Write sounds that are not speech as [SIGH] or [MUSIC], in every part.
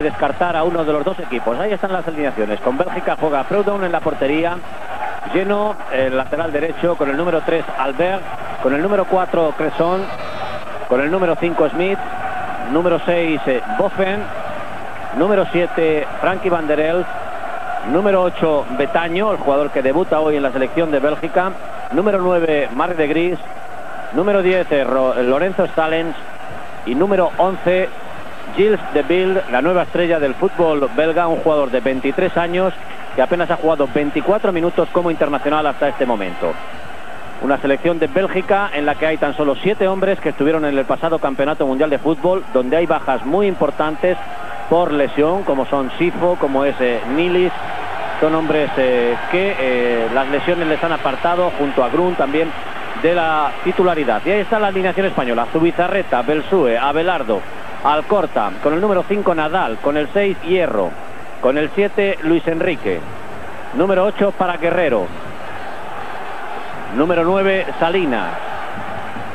descartar a uno de los dos equipos. Ahí están las alineaciones. Con Bélgica juega Proudhon en la portería. Lleno el lateral derecho con el número 3 Albert, con el número 4 Cresson, con el número 5 Smith, número 6 eh, Boffen, número 7 Frankie van der Elf, número 8 Betaño, el jugador que debuta hoy en la selección de Bélgica, número 9 Marc de Gris, número 10 eh, Lorenzo Stalens y número 11 Gilles de Ville, la nueva estrella del fútbol belga, un jugador de 23 años que apenas ha jugado 24 minutos como internacional hasta este momento. Una selección de Bélgica en la que hay tan solo siete hombres que estuvieron en el pasado Campeonato Mundial de Fútbol, donde hay bajas muy importantes por lesión, como son Sifo, como es eh, Nilis. Son hombres eh, que eh, las lesiones les han apartado, junto a Grun también, de la titularidad. Y ahí está la alineación española. Zubizarreta, Belsue, Abelardo, Alcorta, con el número 5 Nadal, con el 6 Hierro, con el 7 Luis Enrique, número 8 para Guerrero, número 9 Salinas,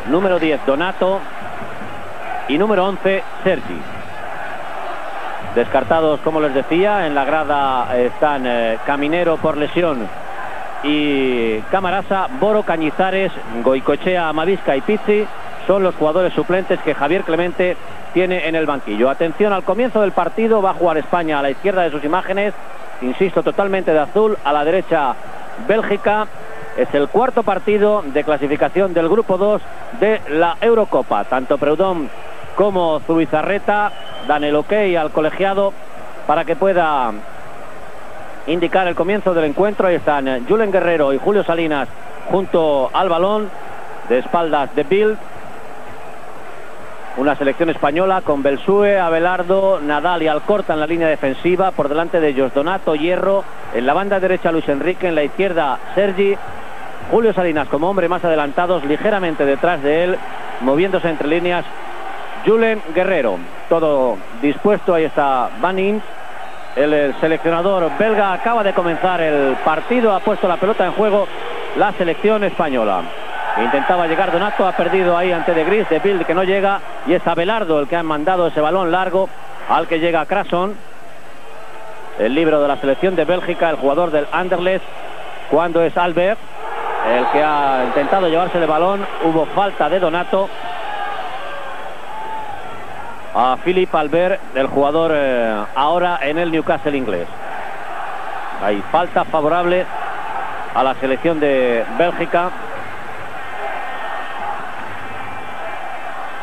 número 10 Donato. Y número 11 Sergi. Descartados, como les decía, en la grada están eh, Caminero por lesión y Camarasa, Boro, Cañizares, Goicochea, Amavisca y Pizzi son los jugadores suplentes que Javier Clemente tiene en el banquillo. Atención al comienzo del partido, va a jugar España a la izquierda de sus imágenes, insisto, totalmente de azul, a la derecha Bélgica. Es el cuarto partido de clasificación del grupo 2 de la Eurocopa. Tanto Preudón como Zubizarreta dan el ok al colegiado para que pueda indicar el comienzo del encuentro. Ahí están Julen Guerrero y Julio Salinas junto al balón de espaldas de Bill. Una selección española con Belsue, Abelardo, Nadal y Alcorta en la línea defensiva. Por delante de ellos Donato, Hierro. En la banda derecha Luis Enrique. En la izquierda Sergi. Julio Salinas como hombre más adelantados, ligeramente detrás de él, moviéndose entre líneas. Julen Guerrero. Todo dispuesto. Ahí está Banning. El seleccionador belga acaba de comenzar el partido. Ha puesto la pelota en juego la selección española. Intentaba llegar Donato, ha perdido ahí ante De Gris, de Bild que no llega. Y es Abelardo el que ha mandado ese balón largo al que llega Crason. El libro de la selección de Bélgica, el jugador del Anderlecht, cuando es Albert, el que ha intentado llevarse el balón. Hubo falta de Donato. A Philip Albert, el jugador eh, ahora en el Newcastle inglés. Hay falta favorable a la selección de Bélgica.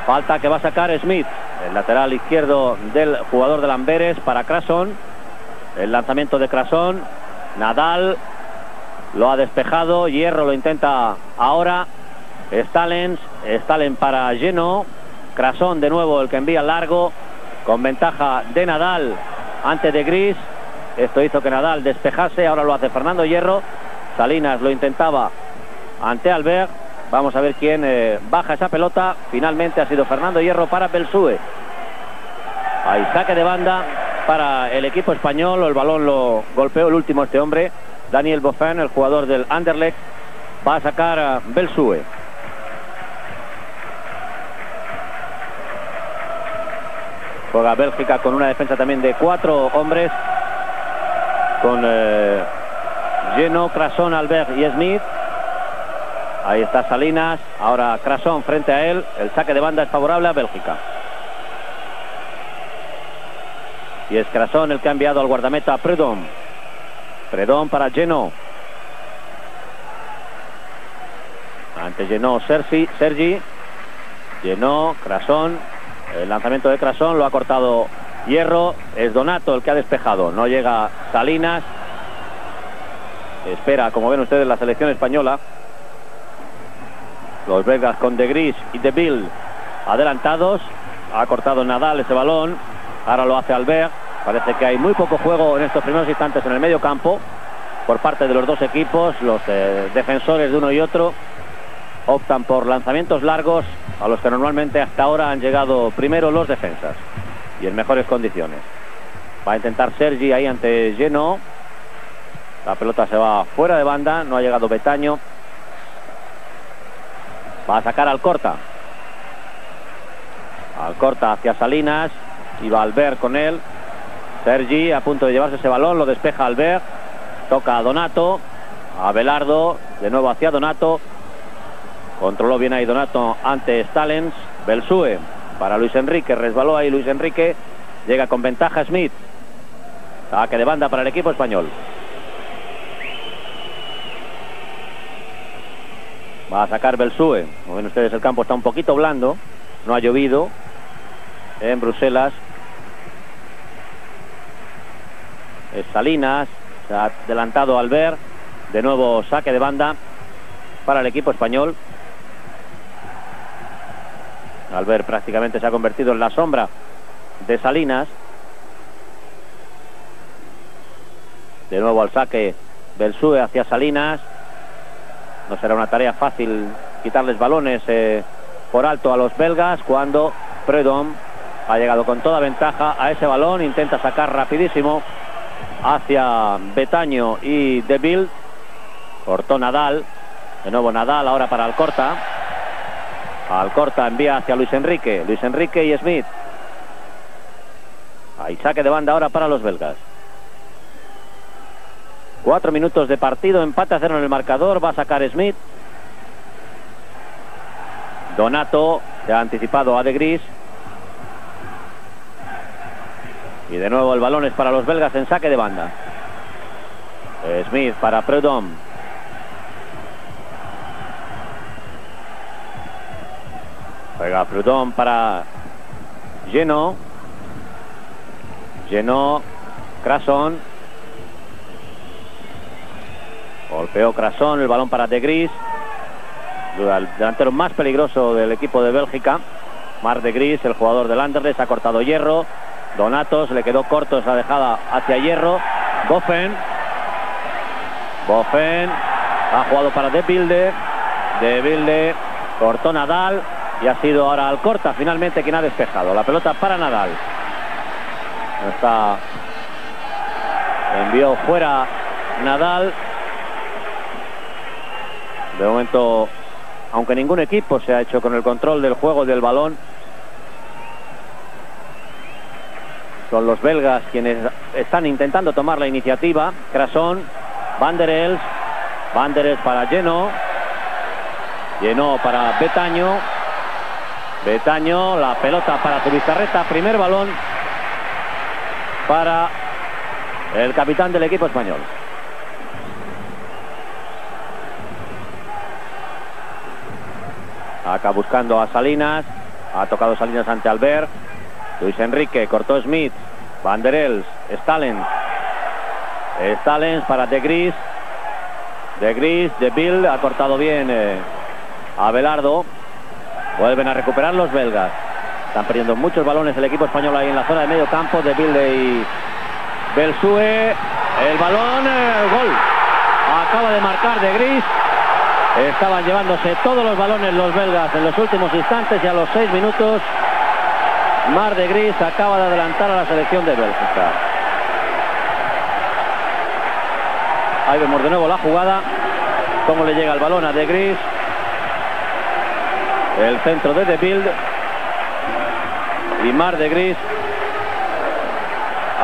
Falta que va a sacar Smith, el lateral izquierdo del jugador de Lamberes para Crason. El lanzamiento de Crason. Nadal lo ha despejado. Hierro lo intenta ahora. Stalens. Stalen para Geno. Crason de nuevo el que envía largo. Con ventaja de Nadal ante de Gris. Esto hizo que Nadal despejase. Ahora lo hace Fernando Hierro. Salinas lo intentaba ante Albert. Vamos a ver quién eh, baja esa pelota. Finalmente ha sido Fernando Hierro para Belsue. Hay saque de banda para el equipo español. El balón lo golpeó el último este hombre. Daniel Boffin, el jugador del Anderlecht, va a sacar a Belsue. Juega Bélgica con una defensa también de cuatro hombres. Con eh, Geno, Albert y Smith. Ahí está Salinas, ahora Crason frente a él. El saque de banda es favorable a Bélgica. Y es Crason el que ha enviado al guardameta Predom. Predom para Geno. Ante Geno, Sergi. Sergi. Geno, Crason. El lanzamiento de Crason lo ha cortado Hierro. Es Donato el que ha despejado. No llega Salinas. Espera, como ven ustedes, la selección española. Los belgas con De Gris y De Bill adelantados. Ha cortado Nadal ese balón. Ahora lo hace Albert. Parece que hay muy poco juego en estos primeros instantes en el medio campo por parte de los dos equipos. Los eh, defensores de uno y otro optan por lanzamientos largos a los que normalmente hasta ahora han llegado primero los defensas y en mejores condiciones. Va a intentar Sergi ahí ante Geno. La pelota se va fuera de banda. No ha llegado Betaño. Va a sacar al corta. Al corta hacia Salinas. Y va Albert con él. Sergi a punto de llevarse ese balón, lo despeja Albert. Toca a Donato. A Belardo. De nuevo hacia Donato. Controló bien ahí Donato ante Stalens. Belsue para Luis Enrique. Resbaló ahí Luis Enrique. Llega con ventaja Smith. Saque de banda para el equipo español. Va a sacar Belsue. Como ven ustedes, el campo está un poquito blando. No ha llovido en Bruselas. Salinas. Se ha adelantado Albert. De nuevo saque de banda para el equipo español. Albert prácticamente se ha convertido en la sombra de Salinas. De nuevo al saque Belsue hacia Salinas. No será una tarea fácil quitarles balones eh, por alto a los belgas cuando Predom ha llegado con toda ventaja a ese balón. Intenta sacar rapidísimo hacia Betaño y Deville. Cortó Nadal. De nuevo Nadal ahora para Alcorta. Alcorta envía hacia Luis Enrique. Luis Enrique y Smith. Hay saque de banda ahora para los belgas. Cuatro minutos de partido, empate a cero en el marcador, va a sacar Smith. Donato se ha anticipado a De Gris. Y de nuevo el balón es para los belgas en saque de banda. Smith para Predom. Juega Prudhomme para Geno. Geno, Crason. Golpeó Crason, el balón para De Gris. El delantero más peligroso del equipo de Bélgica. Mar de Gris, el jugador del Anderlecht, ha cortado hierro. Donatos, le quedó corto esa dejada hacia hierro. Boffen. Boffen ha jugado para De Bilde. De Bilde cortó Nadal. Y ha sido ahora Alcorta finalmente quien ha despejado. La pelota para Nadal. Está. Envió fuera Nadal. De momento, aunque ningún equipo se ha hecho con el control del juego del balón, son los belgas quienes están intentando tomar la iniciativa. Crason, Van der para Lleno, Lleno para Betaño, Betaño, la pelota para Zubizarreta, primer balón para el capitán del equipo español. Acá buscando a Salinas. Ha tocado Salinas ante Albert. Luis Enrique, cortó Smith. Van der Els, Stalens. Stalens para De Gris. De Gris, De Bill, ha cortado bien eh, a Belardo. Vuelven a recuperar los belgas. Están perdiendo muchos balones el equipo español ahí en la zona de medio campo de Bilde y Belsue. El balón, el gol. Acaba de marcar de Gris. Estaban llevándose todos los balones los belgas en los últimos instantes y a los seis minutos Mar de Gris acaba de adelantar a la selección de Bélgica. Ahí vemos de nuevo la jugada. Cómo le llega el balón a De Gris. El centro de De Bild. Y Mar de Gris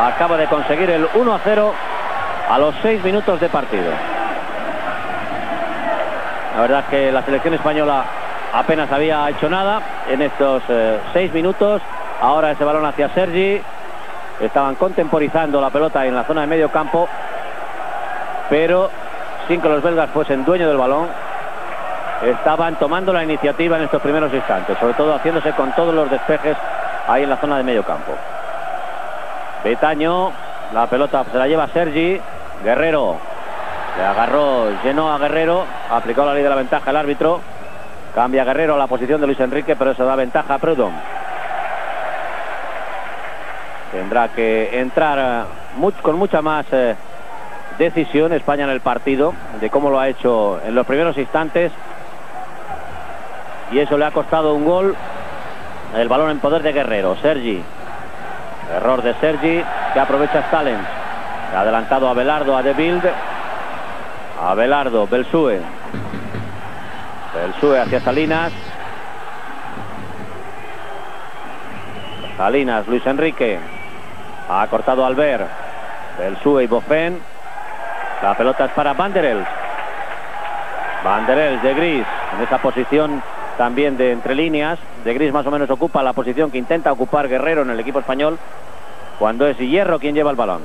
acaba de conseguir el 1 a 0 a los 6 minutos de partido. La verdad es que la selección española apenas había hecho nada en estos 6 minutos. Ahora ese balón hacia Sergi. Estaban contemporizando la pelota en la zona de medio campo. Pero sin que los belgas fuesen dueños del balón estaban tomando la iniciativa en estos primeros instantes, sobre todo haciéndose con todos los despejes ahí en la zona de medio campo. Betaño, la pelota se la lleva Sergi, Guerrero, le agarró, llenó a Guerrero, aplicó la ley de la ventaja el árbitro, cambia Guerrero a la posición de Luis Enrique, pero eso da ventaja a Prudhomme. Tendrá que entrar con mucha más eh, decisión España en el partido, de cómo lo ha hecho en los primeros instantes, y eso le ha costado un gol. El balón en poder de Guerrero. Sergi. Error de Sergi que aprovecha Stalens. Ha adelantado a Belardo, a De Bild. A Belardo, Belsue. Belsue hacia Salinas. Salinas, Luis Enrique. Ha cortado Albert. Belsue y Bofen. La pelota es para Vanderels. Vanderels de Gris en esa posición también de entre líneas. De Gris más o menos ocupa la posición que intenta ocupar Guerrero en el equipo español. Cuando es Hierro quien lleva el balón.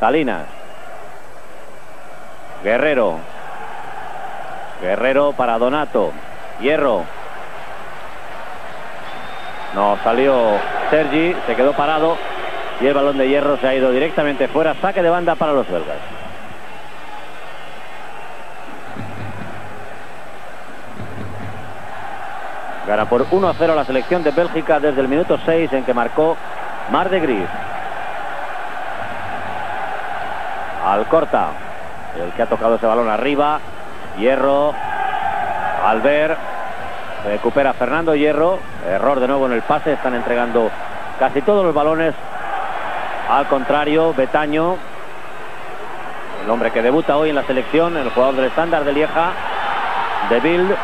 Salinas. Guerrero. Guerrero para Donato. Hierro. No salió Sergi, se quedó parado y el balón de hierro se ha ido directamente fuera. Saque de banda para los belgas. Gana por 1 a 0 la selección de Bélgica desde el minuto 6 en que marcó Mar de Gris. Alcorta, el que ha tocado ese balón arriba. Hierro, Albert, recupera Fernando Hierro. Error de nuevo en el pase, están entregando casi todos los balones. Al contrario, Betaño, el hombre que debuta hoy en la selección, el jugador del estándar de Lieja, de Bild,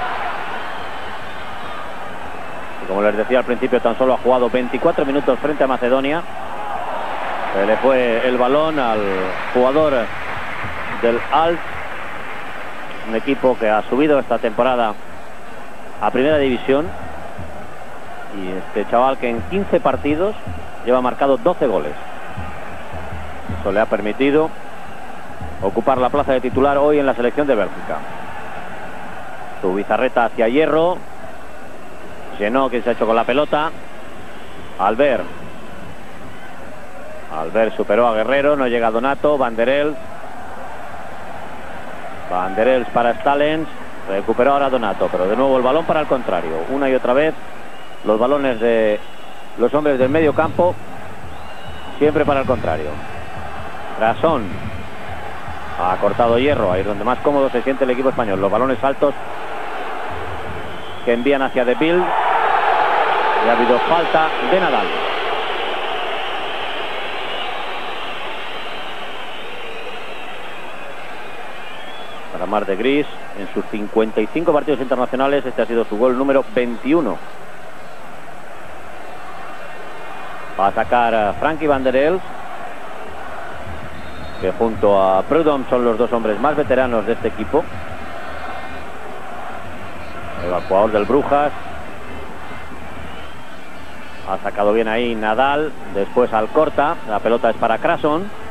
como les decía al principio, tan solo ha jugado 24 minutos frente a Macedonia. Se le fue el balón al jugador del Alt, un equipo que ha subido esta temporada a primera división. Y este chaval que en 15 partidos lleva marcado 12 goles. Eso le ha permitido ocupar la plaza de titular hoy en la selección de Bélgica. Su bizarreta hacia Hierro, Llenó que se ha hecho con la pelota. Albert. Albert superó a Guerrero, no llega Donato, Vanderels. Vanderels para Stalens. Recuperó ahora Donato, pero de nuevo el balón para el contrario. Una y otra vez los balones de los hombres del medio campo. Siempre para el contrario. Razón. Ha cortado hierro, ahí es donde más cómodo se siente el equipo español. Los balones altos que envían hacia De. Y ha habido falta de Nadal. Mar de Gris, en sus 55 partidos internacionales, este ha sido su gol número 21. Va a sacar a Frankie Van der Elf, que junto a Prudhomme son los dos hombres más veteranos de este equipo. El jugador del Brujas. Ha sacado bien ahí Nadal. Después al corta. La pelota es para Crason.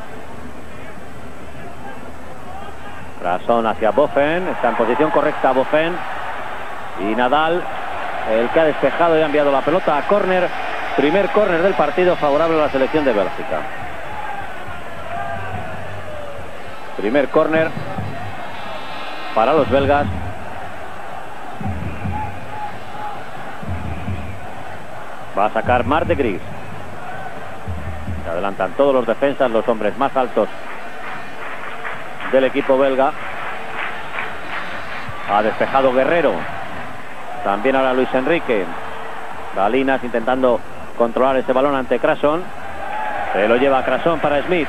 Crason hacia Bofen. Está en posición correcta Bofen. Y Nadal, el que ha despejado y ha enviado la pelota a córner. Primer córner del partido favorable a la selección de Bélgica. Primer córner para los belgas. Va a sacar Mar de Gris. Se adelantan todos los defensas, los hombres más altos del equipo belga. Ha despejado Guerrero. También ahora Luis Enrique. Galinas intentando controlar ese balón ante Crason. Se lo lleva Crason para Smith.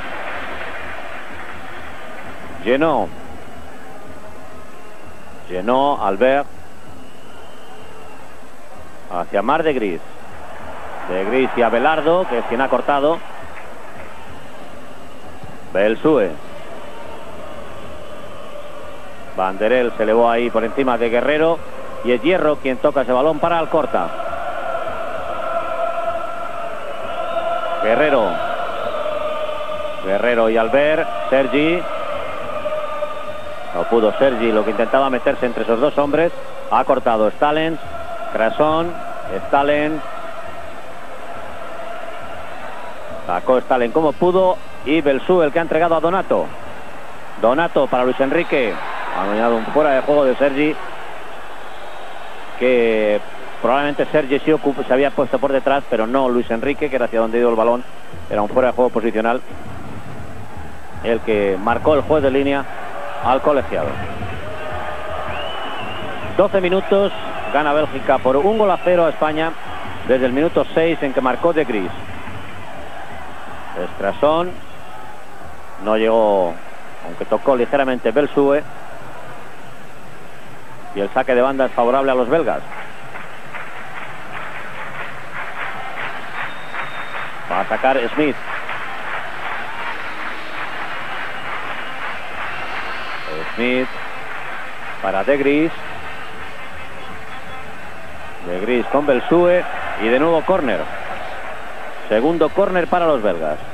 Llenó. Llenó Albert. Hacia Mar de Gris de Gris y Abelardo, que es quien ha cortado. Belsue. Banderel se elevó ahí por encima de Guerrero y es Hierro quien toca ese balón para Alcorta. Guerrero. Guerrero y Albert. Sergi. No pudo Sergi, lo que intentaba meterse entre esos dos hombres. Ha cortado Stalens. Crasón. Stalens. Sacó Stalin como pudo y Belsú el que ha entregado a Donato. Donato para Luis Enrique. Ha un fuera de juego de Sergi. Que probablemente Sergi sí se había puesto por detrás, pero no Luis Enrique, que era hacia donde ido el balón. Era un fuera de juego posicional. El que marcó el juez de línea al colegiado. 12 minutos, gana Bélgica por un gol a cero a España desde el minuto 6 en que marcó de Gris. Estrasón. No llegó, aunque tocó ligeramente Belsue y el saque de banda es favorable a los belgas. Va a atacar Smith. Smith para De Gris. De Gris con Belsue y de nuevo córner. Segundo córner para los belgas.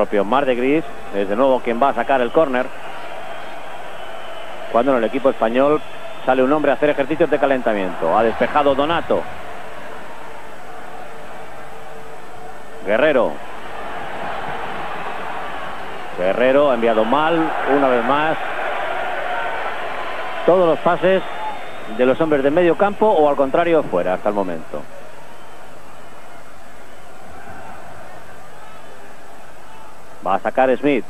Propio Mar de Gris es de nuevo quien va a sacar el córner. Cuando en el equipo español sale un hombre a hacer ejercicios de calentamiento. Ha despejado Donato. Guerrero. Guerrero ha enviado mal una vez más. Todos los pases de los hombres de medio campo o al contrario fuera hasta el momento. Va a sacar Smith.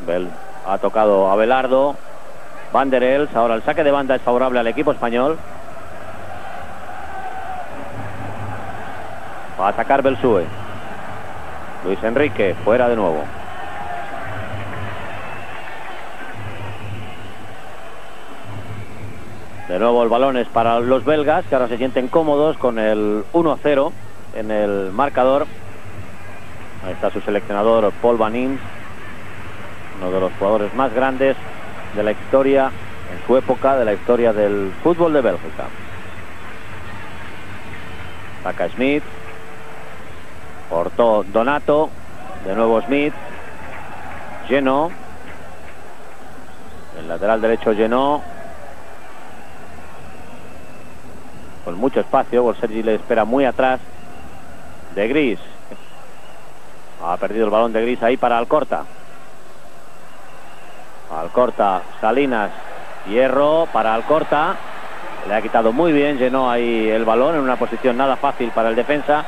Bell ha tocado a Belardo. Van der Els. Ahora el saque de banda es favorable al equipo español. Va a atacar Belsue. Luis Enrique fuera de nuevo. De nuevo el balón es para los belgas que ahora se sienten cómodos con el 1-0 en el marcador. Ahí está su seleccionador Paul Van Ins, uno de los jugadores más grandes de la historia, en su época, de la historia del fútbol de Bélgica. Saca Smith, cortó Donato, de nuevo Smith, Llenó, el lateral derecho llenó mucho espacio, Sergi le espera muy atrás, de Gris, ha perdido el balón de Gris ahí para Alcorta. Alcorta, Salinas, Hierro para Alcorta. Le ha quitado muy bien, llenó ahí el balón en una posición nada fácil para el defensa.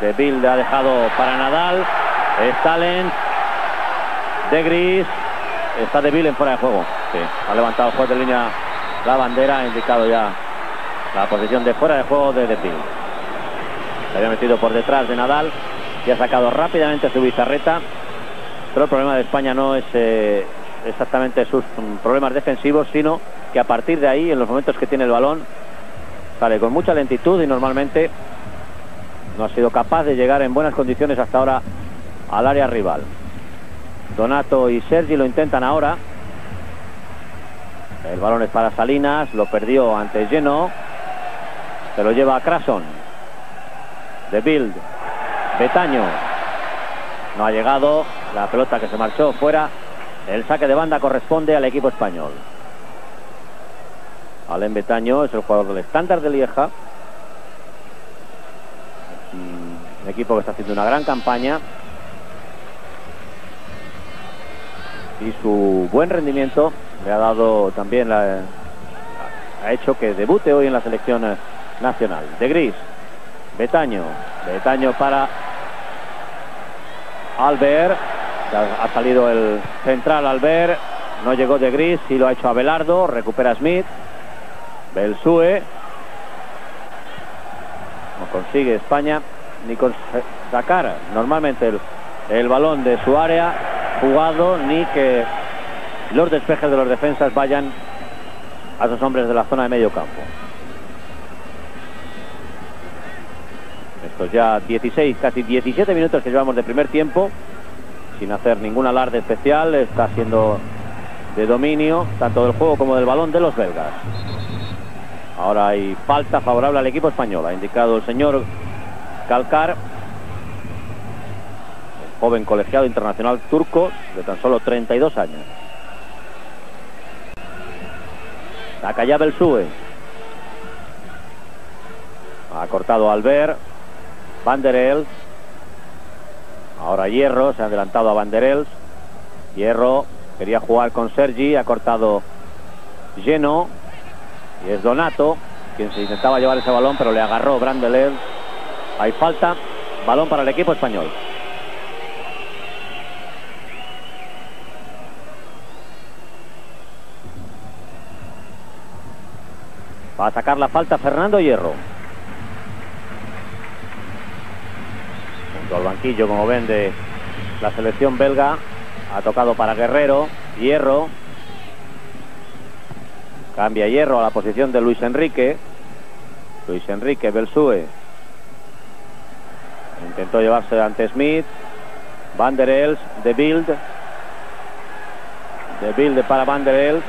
De Bill ha dejado para Nadal. Stalin, de Gris. Está de Bill en fuera de juego. Sí, ha levantado fuera de línea la bandera, ha indicado ya la posición de fuera de juego de De Bill. Se había metido por detrás de Nadal y ha sacado rápidamente su bizarreta. Pero el problema de España no es eh, exactamente sus problemas defensivos, sino que a partir de ahí, en los momentos que tiene el balón, sale con mucha lentitud y normalmente no ha sido capaz de llegar en buenas condiciones hasta ahora al área rival. Donato y Sergi lo intentan ahora. El balón es para Salinas, lo perdió ante Geno. Se lo lleva a Crason. De Bild. Betaño. No ha llegado. La pelota que se marchó fuera. El saque de banda corresponde al equipo español. Alem Betaño es el jugador del estándar de Lieja. Un equipo que está haciendo una gran campaña. Y su buen rendimiento le ha dado también ha hecho que debute hoy en la selección nacional. De Gris, Betaño, Betaño para Albert, ha salido el central Albert, no llegó de Gris y lo ha hecho Abelardo, recupera Smith, Belsue, no consigue España ni con sacar normalmente el, el balón de su área. Jugado ni que los despejes de los defensas vayan a esos hombres de la zona de medio campo. Estos ya 16, casi 17 minutos que llevamos de primer tiempo, sin hacer ningún alarde especial, está siendo de dominio tanto del juego como del balón de los belgas. Ahora hay falta favorable al equipo español, ha indicado el señor Calcar, joven colegiado internacional turco de tan solo 32 años. Saca ya Belsue. Ha cortado Albert. Van der Els. Ahora Hierro, se ha adelantado a Van der Els. Hierro quería jugar con Sergi, ha cortado Lleno. Y es Donato, quien se intentaba llevar ese balón, pero le agarró Brandel Hay falta, balón para el equipo español. Va a sacar la falta Fernando Hierro. Junto al banquillo, como ven, de la selección belga. Ha tocado para Guerrero. Hierro. Cambia Hierro a la posición de Luis Enrique. Luis Enrique, Belsue. Intentó llevarse ante Smith. Van der Els, De Bild. De Bild para Van der Els.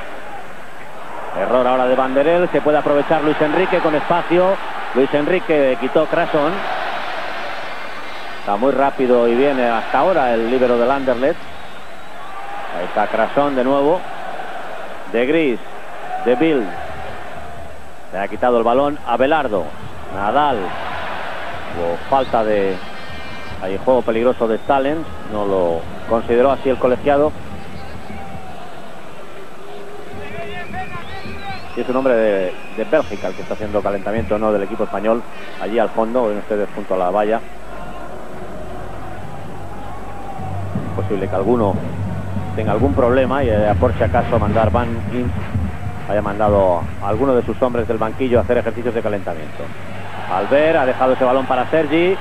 Error ahora de Van der Els. Se puede aprovechar Luis Enrique con espacio. Luis Enrique quitó Crason. Está muy rápido y viene hasta ahora el líbero del Anderlecht. Ahí está Crason de nuevo. De Gris. De Bild. Se ha quitado el balón a Belardo. Nadal. Falta de... Hay juego peligroso de Stalin. No lo consideró así el colegiado. Y es un hombre de, de, Bélgica el que está haciendo calentamiento, no del equipo español. Allí al fondo, ven ustedes junto a la valla. Es posible que alguno tenga algún problema y eh, por si acaso mandar Van haya mandado a alguno de sus hombres del banquillo a hacer ejercicios de calentamiento. Albert ha dejado ese balón para Sergi.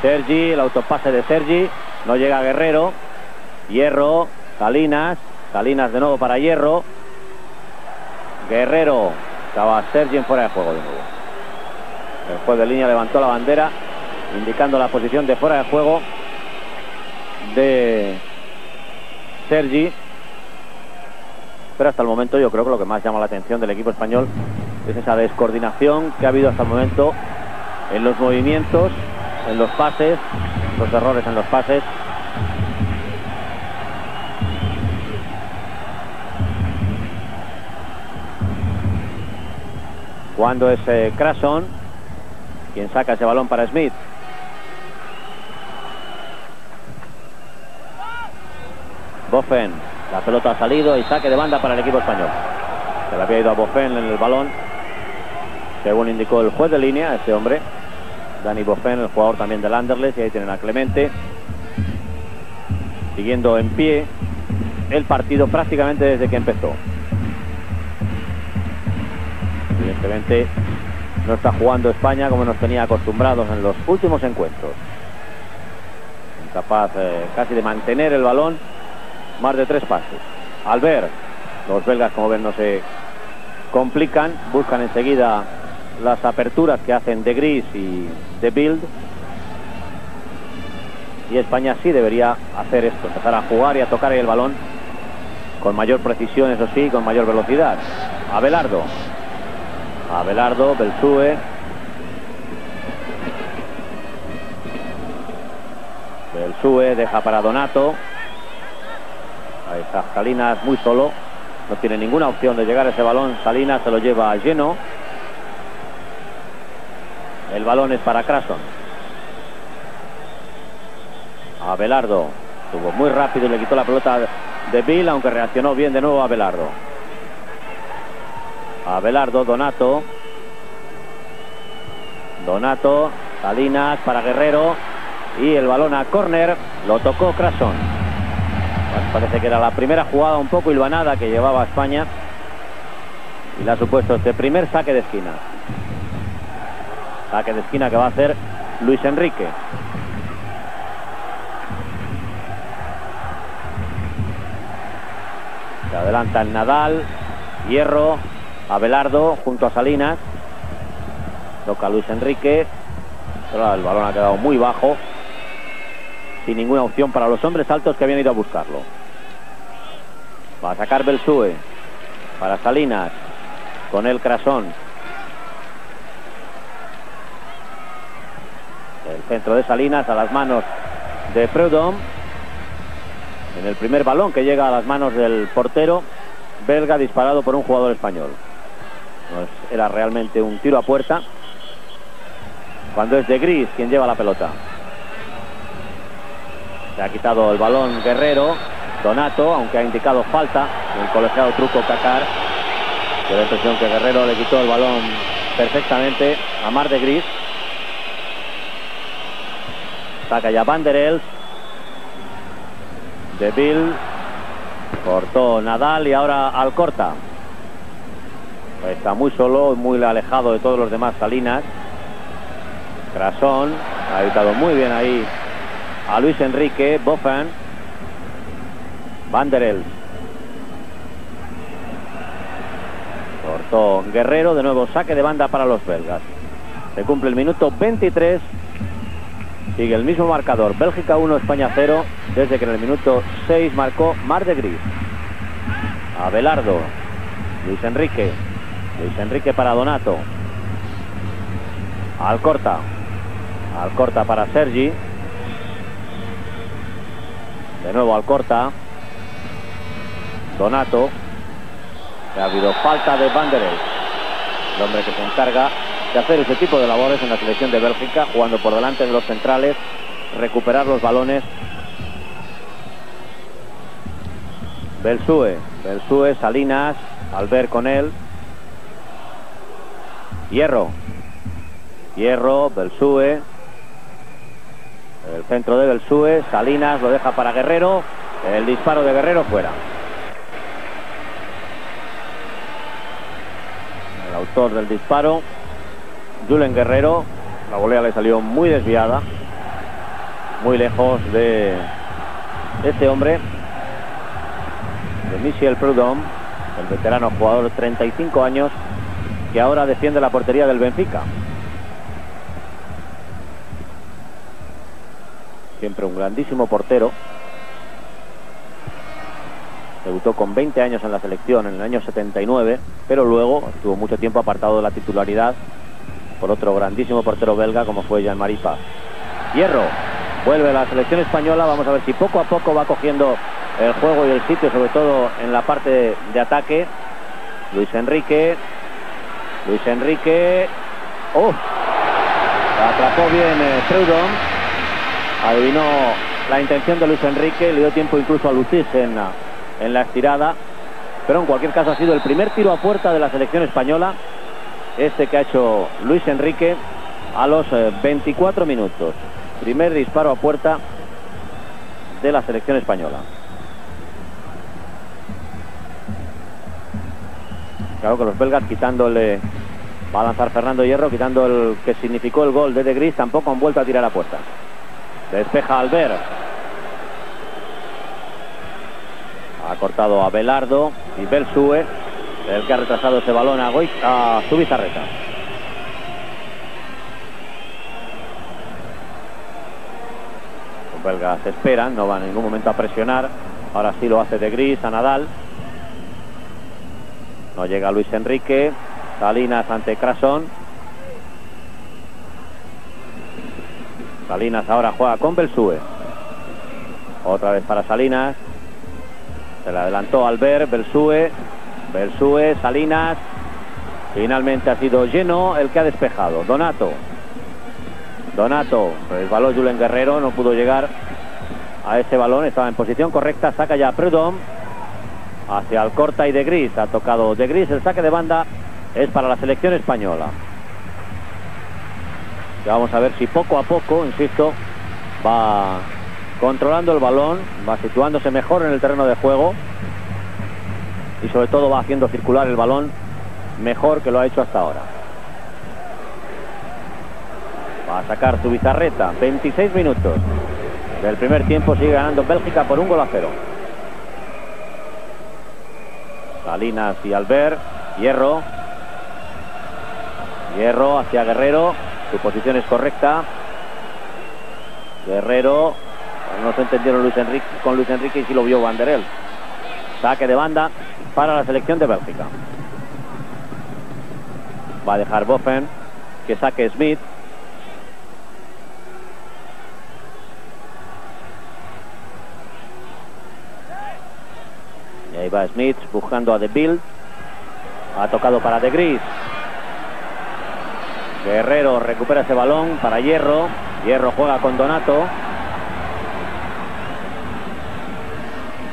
Sergi, el autopase de Sergi. No llega Guerrero. Hierro, Salinas. Salinas de nuevo para Hierro. Guerrero. Estaba Sergi en fuera de juego de nuevo. El juez de línea levantó la bandera indicando la posición de fuera de juego de Sergi. Pero hasta el momento yo creo que lo que más llama la atención del equipo español es esa descoordinación que ha habido hasta el momento en los movimientos, en los pases, los errores en los pases. Cuando es eh, Crason quien saca ese balón para Smith. Boffen, la pelota ha salido y saque de banda para el equipo español. Se le había ido a Boffen en el balón, según indicó el juez de línea, este hombre. Dani Boffen, el jugador también del Anderlecht, y ahí tienen a Clemente. Siguiendo en pie el partido prácticamente desde que empezó. Evidentemente no está jugando España como nos tenía acostumbrados en los últimos encuentros. Incapaz eh, casi de mantener el balón más de tres pases. Al ver, los belgas como ven no se complican, buscan enseguida las aperturas que hacen de Gris y de Bild. Y España sí debería hacer esto, empezar a jugar y a tocar el balón con mayor precisión, eso sí, con mayor velocidad. Abelardo. Abelardo, Belsue. Belsue deja para Donato. Salinas muy solo. No tiene ninguna opción de llegar a ese balón. Salinas se lo lleva lleno. El balón es para Crason. Abelardo. Estuvo muy rápido y le quitó la pelota de Bill, aunque reaccionó bien de nuevo Abelardo. Abelardo, Donato. Donato, Salinas para Guerrero. Y el balón a córner lo tocó Crason. Parece que era la primera jugada un poco hilvanada que llevaba España. Y le ha supuesto este primer saque de esquina. Saque de esquina que va a hacer Luis Enrique. Se adelanta el Nadal. Hierro. Abelardo junto a Salinas. Toca Luis Enrique. El balón ha quedado muy bajo. Sin ninguna opción para los hombres altos que habían ido a buscarlo. Va a sacar Belsue. Para Salinas. Con el Crasón. El centro de Salinas a las manos de Preudom. En el primer balón que llega a las manos del portero belga disparado por un jugador español. Era realmente un tiro a puerta. Cuando es de Gris quien lleva la pelota. Se ha quitado el balón Guerrero. Donato, aunque ha indicado falta. El colegiado truco Cacar. Que la impresión que Guerrero le quitó el balón perfectamente a Mar de Gris. Saca ya Van der. De Bill. Cortó Nadal y ahora Alcorta. Está muy solo, muy alejado de todos los demás Salinas. Crasón. Ha evitado muy bien ahí a Luis Enrique. Boffin. Van. Cortó Guerrero, de nuevo saque de banda para los belgas. Se cumple el minuto 23. Sigue el mismo marcador. Bélgica 1, España 0. Desde que en el minuto 6 marcó Mar de Gris. Abelardo. Luis Enrique. Luis Enrique para Donato. Alcorta. Alcorta para Sergi. De nuevo Alcorta. Donato. Ha habido falta de Van el hombre que se encarga de hacer ese tipo de labores en la selección de Bélgica, jugando por delante de los centrales, recuperar los balones. Belsue, Belsue, Salinas, Albert con él. Hierro, Hierro, Belsue. El centro de Belsue, Salinas lo deja para Guerrero. El disparo de Guerrero fuera. El autor del disparo, Julen Guerrero. La volea le salió muy desviada. Muy lejos de este hombre. De Michel Prudhomme, el veterano jugador de 35 años que ahora defiende la portería del Benfica. Siempre un grandísimo portero. Debutó con 20 años en la selección en el año 79, pero luego estuvo mucho tiempo apartado de la titularidad por otro grandísimo portero belga como fue Jean-Marie Paz. Hierro, vuelve la selección española, vamos a ver si poco a poco va cogiendo el juego y el sitio, sobre todo en la parte de ataque. Luis Enrique, Luis Enrique. ¡Oh! Atrapó bien eh, Freudon. Adivinó la intención de Luis Enrique. Le dio tiempo incluso a la, en la estirada. Pero en cualquier caso ha sido el primer tiro a puerta de la selección española. Este que ha hecho Luis Enrique a los 24 eh, minutos. Primer disparo a puerta de la selección española. Claro que los belgas quitándole, va a lanzar Fernando Hierro, quitando el que significó el gol de De Gris, tampoco han vuelto a tirar a puerta. Despeja Albert. Ha cortado a Belardo y Belsue, el que ha retrasado ese balón a, Goy, a Zubizarreta. Los belgas esperan, no van en ningún momento a presionar. Ahora sí lo hace De Gris a Nadal. No llega Luis Enrique. Salinas ante Crasón. Salinas ahora juega con Belsue. Otra vez para Salinas. Se le adelantó Albert, Belsue. Belsue, Salinas. Finalmente ha sido Lleno el que ha despejado. Donato. Donato. Resbaló Julen Guerrero. No pudo llegar a ese balón. Estaba en posición correcta. Saca ya Prudhomme hacia Alcorta y De Gris. Ha tocado De Gris. El saque de banda es para la selección española. Vamos a ver si poco a poco, insisto, va controlando el balón, va situándose mejor en el terreno de juego y sobre todo va haciendo circular el balón mejor que lo ha hecho hasta ahora. Va a sacar su bizarreta, 26 minutos del primer tiempo, sigue ganando Bélgica por un gol a cero. Salinas y Albert. Hierro. Hierro hacia Guerrero. Su posición es correcta. Guerrero. No se entendieron Luis Enrique, con Luis Enrique y si lo vio Banderel. Saque de banda para la selección de Bélgica. Va a dejar Boffen que saque Smith. Y ahí va Smith buscando a De Bill. Ha tocado para De Gris. Guerrero recupera ese balón para Hierro. Hierro juega con Donato.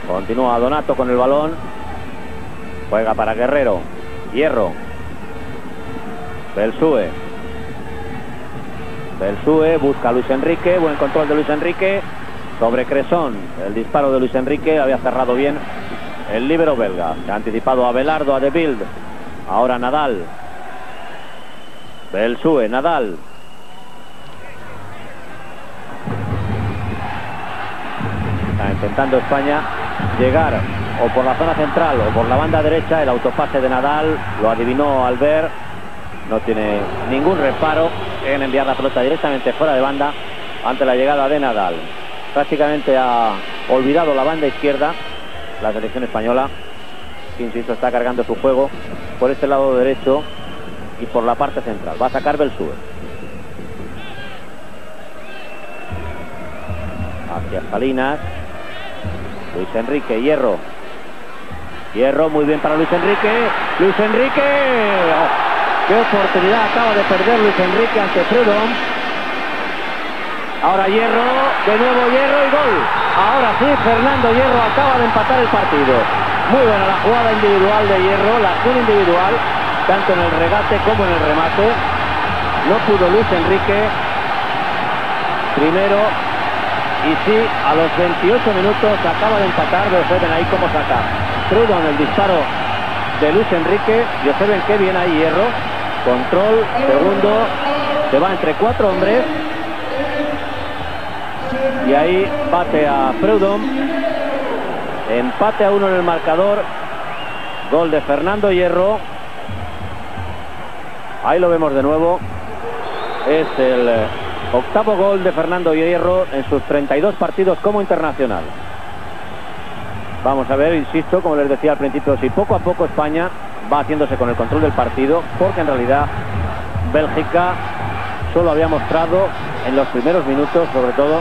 Continúa Donato con el balón. Juega para Guerrero. Hierro. Belsue. Belsue busca a Luis Enrique. Buen control de Luis Enrique. Sobre Cresón. El disparo de Luis Enrique había cerrado bien el libero belga. Se ha anticipado a Belardo, a De Bild. Ahora Nadal. Belsue, Nadal. Está intentando España llegar o por la zona central o por la banda derecha. El autopase de Nadal lo adivinó Albert. No tiene ningún reparo en enviar la pelota directamente fuera de banda ante la llegada de Nadal. Prácticamente ha olvidado la banda izquierda la selección española. Insisto, está cargando su juego por este lado derecho y por la parte central. Va a sacar Belsuer. Hacia Salinas. Luis Enrique, Hierro. Hierro, muy bien para Luis Enrique. Luis Enrique. Oh, qué oportunidad acaba de perder Luis Enrique ante Prudhomme. Ahora Hierro, de nuevo Hierro y gol. Ahora sí, Fernando Hierro acaba de empatar el partido. Muy buena la jugada individual de Hierro, la acción individual, tanto en el regate como en el remate. No pudo Luis Enrique. Primero, y sí, a los 28 minutos acaba de empatar, pero ahí cómo saca. Crudo en el disparo de Luis Enrique, y observen qué bien ahí Hierro. Control, segundo, se va entre cuatro hombres. Y ahí bate a Freudom. Empate a uno en el marcador. Gol de Fernando Hierro. Ahí lo vemos de nuevo. Es el octavo gol de Fernando Hierro en sus 32 partidos como internacional. Vamos a ver, insisto, como les decía al principio, si poco a poco España va haciéndose con el control del partido, porque en realidad Bélgica solo había mostrado en los primeros minutos, sobre todo,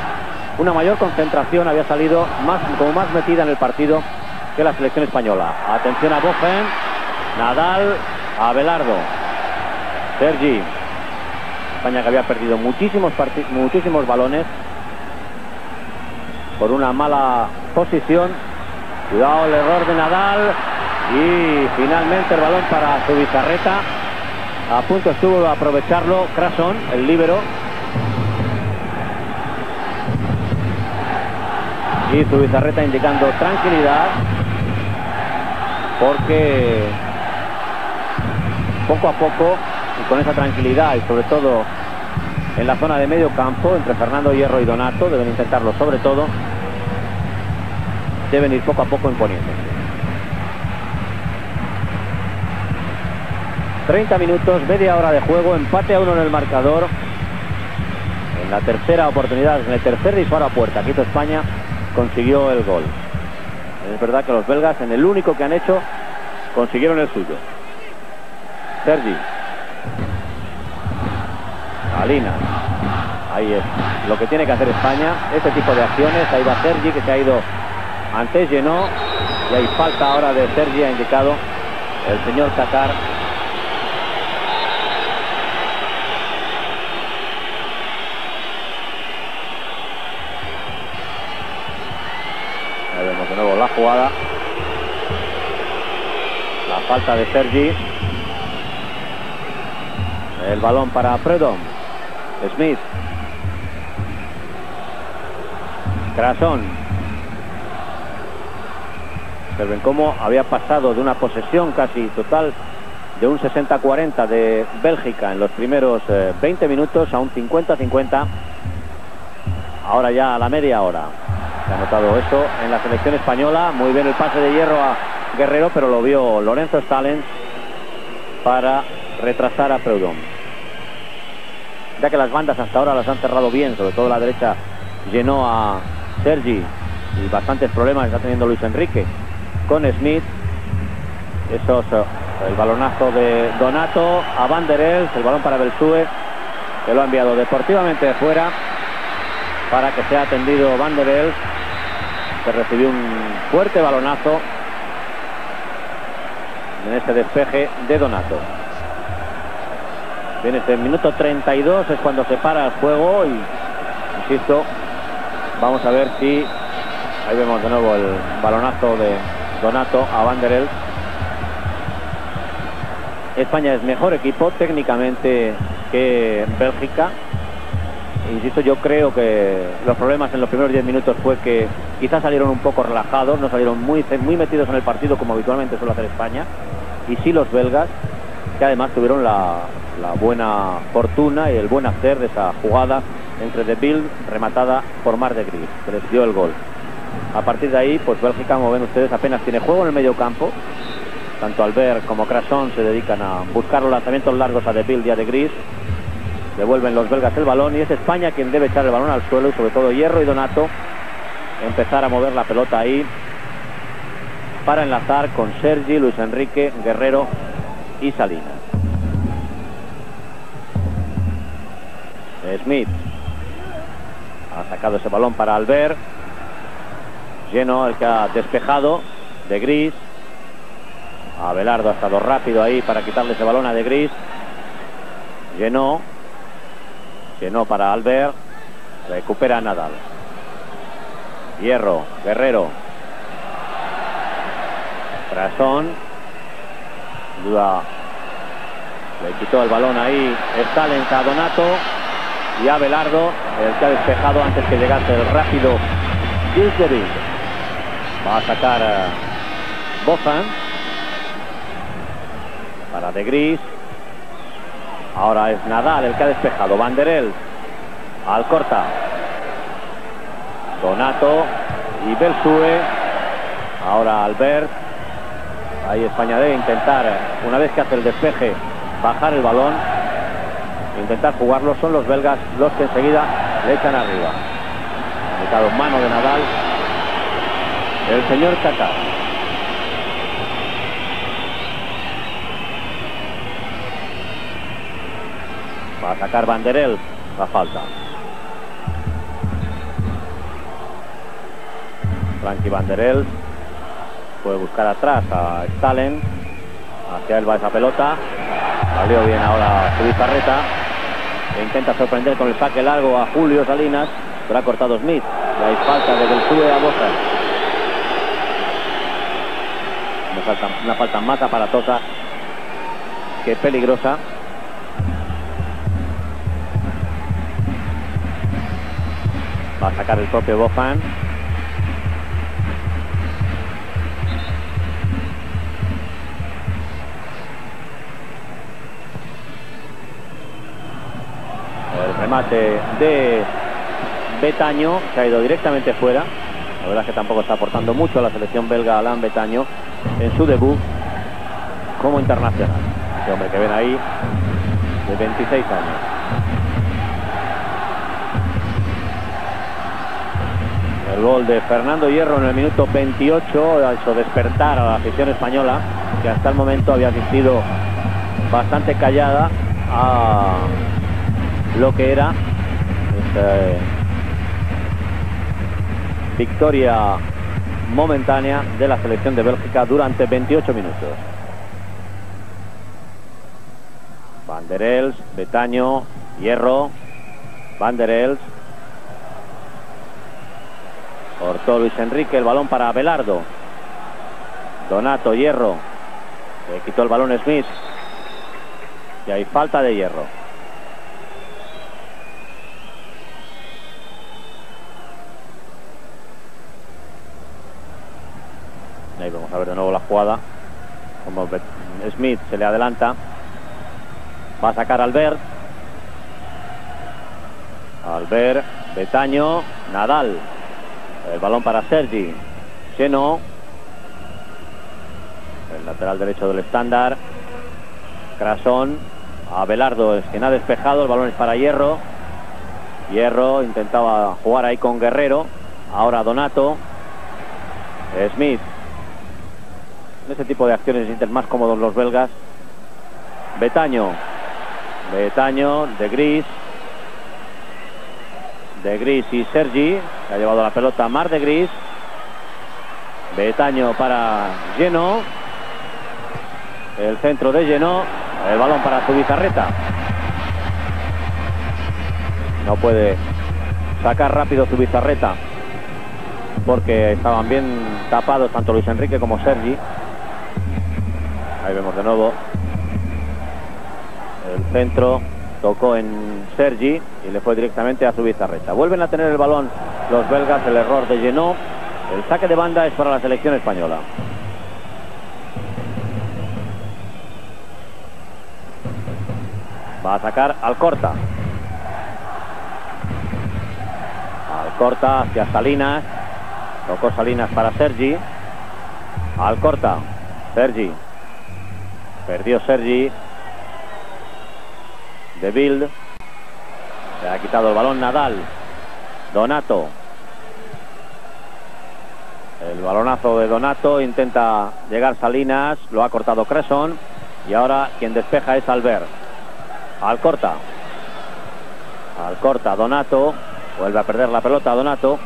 una mayor concentración, había salido más, como más metida en el partido que la selección española. Atención a Bofen, Nadal, a Belardo, Sergi. España que había perdido muchísimos, muchísimos balones por una mala posición. Cuidado el error de Nadal y finalmente el balón para su bizarreta. A punto estuvo de aprovecharlo Crason, el líbero. Y su bizarreta indicando tranquilidad porque poco a poco con esa tranquilidad y sobre todo en la zona de medio campo entre Fernando Hierro y Donato deben intentarlo sobre todo deben ir poco a poco imponiendo 30 minutos, media hora de juego, empate a uno en el marcador. En la tercera oportunidad, en el tercer disparo a puerta, Quito España consiguió el gol. Es verdad que los belgas en el único que han hecho consiguieron el suyo. Sergi. Ahí es lo que tiene que hacer España. Este tipo de acciones. Ahí va Sergi que se ha ido antes llenó. Y hay falta ahora de Sergi, ha indicado el señor Qatar. Vemos de nuevo la jugada. La falta de Sergi. El balón para Predom. Smith. Crasón. Observen cómo había pasado de una posesión casi total de un 60-40 de Bélgica en los primeros 20 eh, minutos a un 50-50. Ahora ya a la media hora. Se ha notado eso en la selección española. Muy bien el pase de hierro a Guerrero, pero lo vio Lorenzo Stalens para retrasar a Preudón. Ya que las bandas hasta ahora las han cerrado bien, sobre todo la derecha llenó a Sergi y bastantes problemas está teniendo Luis Enrique con Smith. Esos, eh, el balonazo de Donato a Van der el balón para Belsue, que lo ha enviado deportivamente de fuera para que sea atendido Van der que recibió un fuerte balonazo en este despeje de Donato. Viene este minuto 32, es cuando se para el juego y, insisto, vamos a ver si, ahí vemos de nuevo el balonazo de Donato a Van der España es mejor equipo técnicamente que Bélgica. Insisto, yo creo que los problemas en los primeros 10 minutos fue que quizás salieron un poco relajados, no salieron muy, muy metidos en el partido como habitualmente suele hacer España. Y sí los belgas, que además tuvieron la, buena fortuna y el buen hacer de esa jugada entre De Bill rematada por Mar de Gris, que les dio el gol. A partir de ahí, pues Bélgica, como ven ustedes, apenas tiene juego en el medio campo. Tanto Albert como Crason se dedican a buscar los lanzamientos largos a De Bill y a De Gris. Devuelven los belgas el balón y es España quien debe echar el balón al suelo y sobre todo Hierro y Donato empezar a mover la pelota ahí para enlazar con Sergi, Luis Enrique, Guerrero y Salinas. Smith ha sacado ese balón para Albert. Lleno el que ha despejado de Gris. Abelardo ha estado rápido ahí para quitarle ese balón a de Gris. Llenó. Llenó para Albert. Recupera Nadal. Hierro, Guerrero. Trasón. Duda. Le quitó el balón ahí. A Donato. Y Abelardo, el que ha despejado antes que llegase el rápido Gilles Va a sacar a Bozan. Para De Gris. Ahora es Nadal el que ha despejado. Banderel. Alcorta. Donato y Belsue. Ahora Albert. Ahí España debe intentar, una vez que hace el despeje, bajar el balón. Intentar jugarlo. Son los belgas los que enseguida le echan arriba. Ha mano de Nadal. El señor Kaká. Va a sacar Banderel. La falta. Frankie Banderel puede buscar atrás a Stalin. Hacia él va esa pelota. Salió bien ahora su Carreta. E intenta sorprender con el saque largo a Julio Salinas. Pero ha cortado Smith. Y hay falta de sube a Bosa. Una falta, una falta más aparatosa que peligrosa. Va a sacar el propio Bofan. Remate de Betaño, que ha ido directamente fuera. La verdad es que tampoco está aportando mucho a la selección belga Alain Betaño en su debut como internacional. Este hombre que ven ahí, de 26 años. El gol de Fernando Hierro en el minuto 28 ha hecho despertar a la afición española, que hasta el momento había asistido bastante callada a lo que era esta victoria momentánea de la selección de Bélgica durante 28 minutos. Banderels, Betaño, Hierro, Banderels. Cortó Luis Enrique el balón para Abelardo. Donato, Hierro. Le quitó el balón Smith. Y hay falta de Hierro. Ahí vamos a ver de nuevo la jugada. Como Smith se le adelanta. Va a sacar Albert. Albert, Betaño, Nadal. El balón para Sergi. Lleno. El lateral derecho del estándar. Crasón. Abelardo es quien ha despejado. El balón es para Hierro. Hierro intentaba jugar ahí con Guerrero. Ahora Donato. Smith en ese tipo de acciones se sienten más cómodos los belgas. Betaño. Betaño, de Gris. De Gris y Sergi. Que ha llevado la pelota Mar de Gris. Betaño para Lleno. El centro de Lleno. El balón para su bizarreta. No puede sacar rápido su bizarreta porque estaban bien tapados tanto Luis Enrique como Sergi. Ahí vemos de nuevo el centro. Tocó en Sergi y le fue directamente a su bizarreta. Vuelven a tener el balón los belgas, el error de Llenó. El saque de banda es para la selección española. Va a sacar al corta. Al corta hacia Salinas. Tocó Salinas para Sergi. Al corta. Sergi. Perdió Sergi. De Bild. Se ha quitado el balón Nadal. Donato. El balonazo de Donato. Intenta llegar Salinas. Lo ha cortado Cresson. Y ahora quien despeja es Albert. Al corta. Al corta Donato. Vuelve a perder la pelota Donato.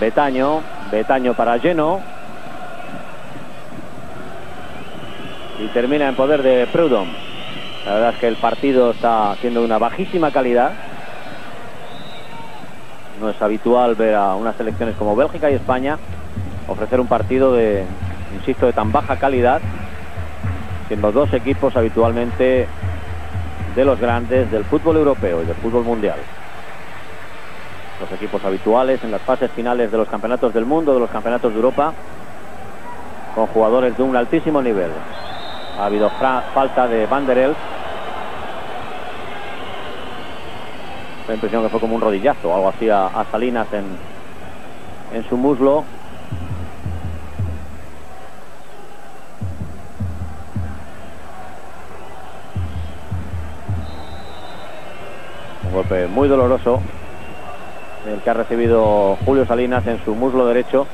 Betaño. Betaño para Lleno. Y termina en poder de Prudhomme. La verdad es que el partido está siendo de una bajísima calidad. No es habitual ver a unas selecciones como Bélgica y España ofrecer un partido de, insisto, de tan baja calidad, siendo dos equipos habitualmente de los grandes del fútbol europeo y del fútbol mundial. Los equipos habituales en las fases finales de los campeonatos del mundo, de los campeonatos de Europa, con jugadores de un altísimo nivel. Ha habido falta de Van der Elf. La impresión que fue como un rodillazo algo así a, a Salinas en, en su muslo. Un golpe muy doloroso el que ha recibido Julio Salinas en su muslo derecho.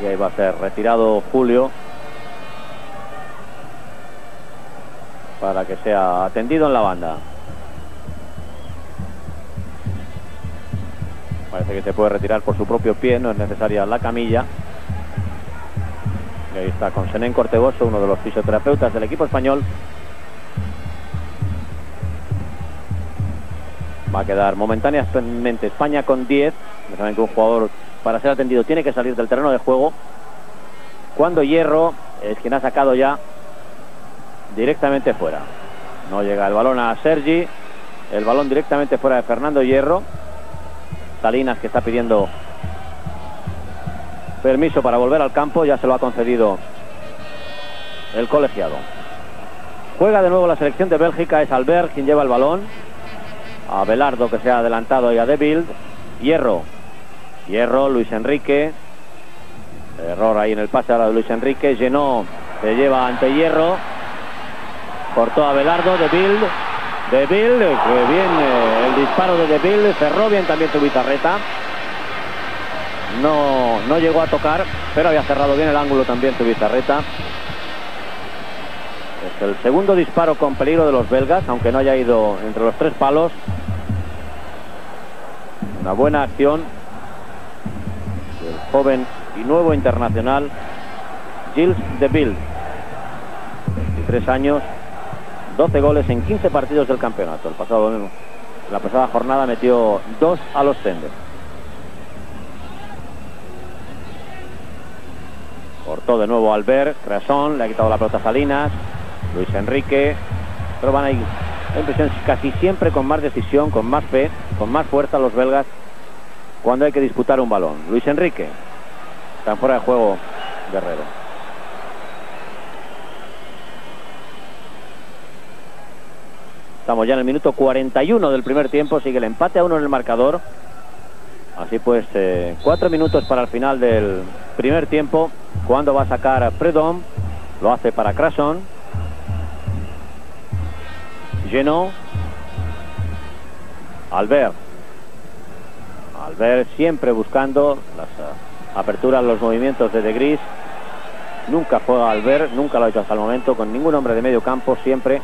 Y ahí va a ser retirado Julio para que sea atendido en la banda. Parece que se puede retirar por su propio pie, no es necesaria la camilla. Y ahí está con Senén Cortegoso, uno de los fisioterapeutas del equipo español. Va a quedar momentáneamente España con 10. Ya saben que un jugador para ser atendido tiene que salir del terreno de juego. Cuando Hierro es quien ha sacado ya directamente fuera. No llega el balón a Sergi. El balón directamente fuera de Fernando Hierro. Salinas que está pidiendo permiso para volver al campo. Ya se lo ha concedido el colegiado. Juega de nuevo la selección de Bélgica. Es Albert quien lleva el balón. A Belardo que se ha adelantado y a De Bild. Hierro. Hierro, Luis Enrique. Error ahí en el pase ahora de Luis Enrique. Llenó, se lleva ante Hierro. Cortó a Belardo, De Bild. De que bien eh, el disparo de De. Cerró bien también su bizarreta. No, no llegó a tocar, pero había cerrado bien el ángulo también su bizarreta. Es el segundo disparo con peligro de los belgas, aunque no haya ido entre los tres palos. Una buena acción joven y nuevo internacional Gilles de Bild. 23 años, 12 goles en 15 partidos del campeonato. El pasado, la pasada jornada metió dos a los Tenders. Cortó de nuevo Albert, Crasón, le ha quitado la pelota a Salinas, Luis Enrique, pero van a ir, la impresión casi siempre con más decisión, con más fe, con más fuerza los belgas cuando hay que disputar un balón. Luis Enrique, están fuera de juego Guerrero. Estamos ya en el minuto 41 del primer tiempo, sigue el empate a uno en el marcador. Así pues, eh, cuatro minutos para el final del primer tiempo. Cuando va a sacar Predom, lo hace para Crason. Lleno. Albert. Albert siempre buscando las uh, aperturas, los movimientos de De Gris. Nunca juega Albert, nunca lo ha hecho hasta el momento con ningún hombre de medio campo, siempre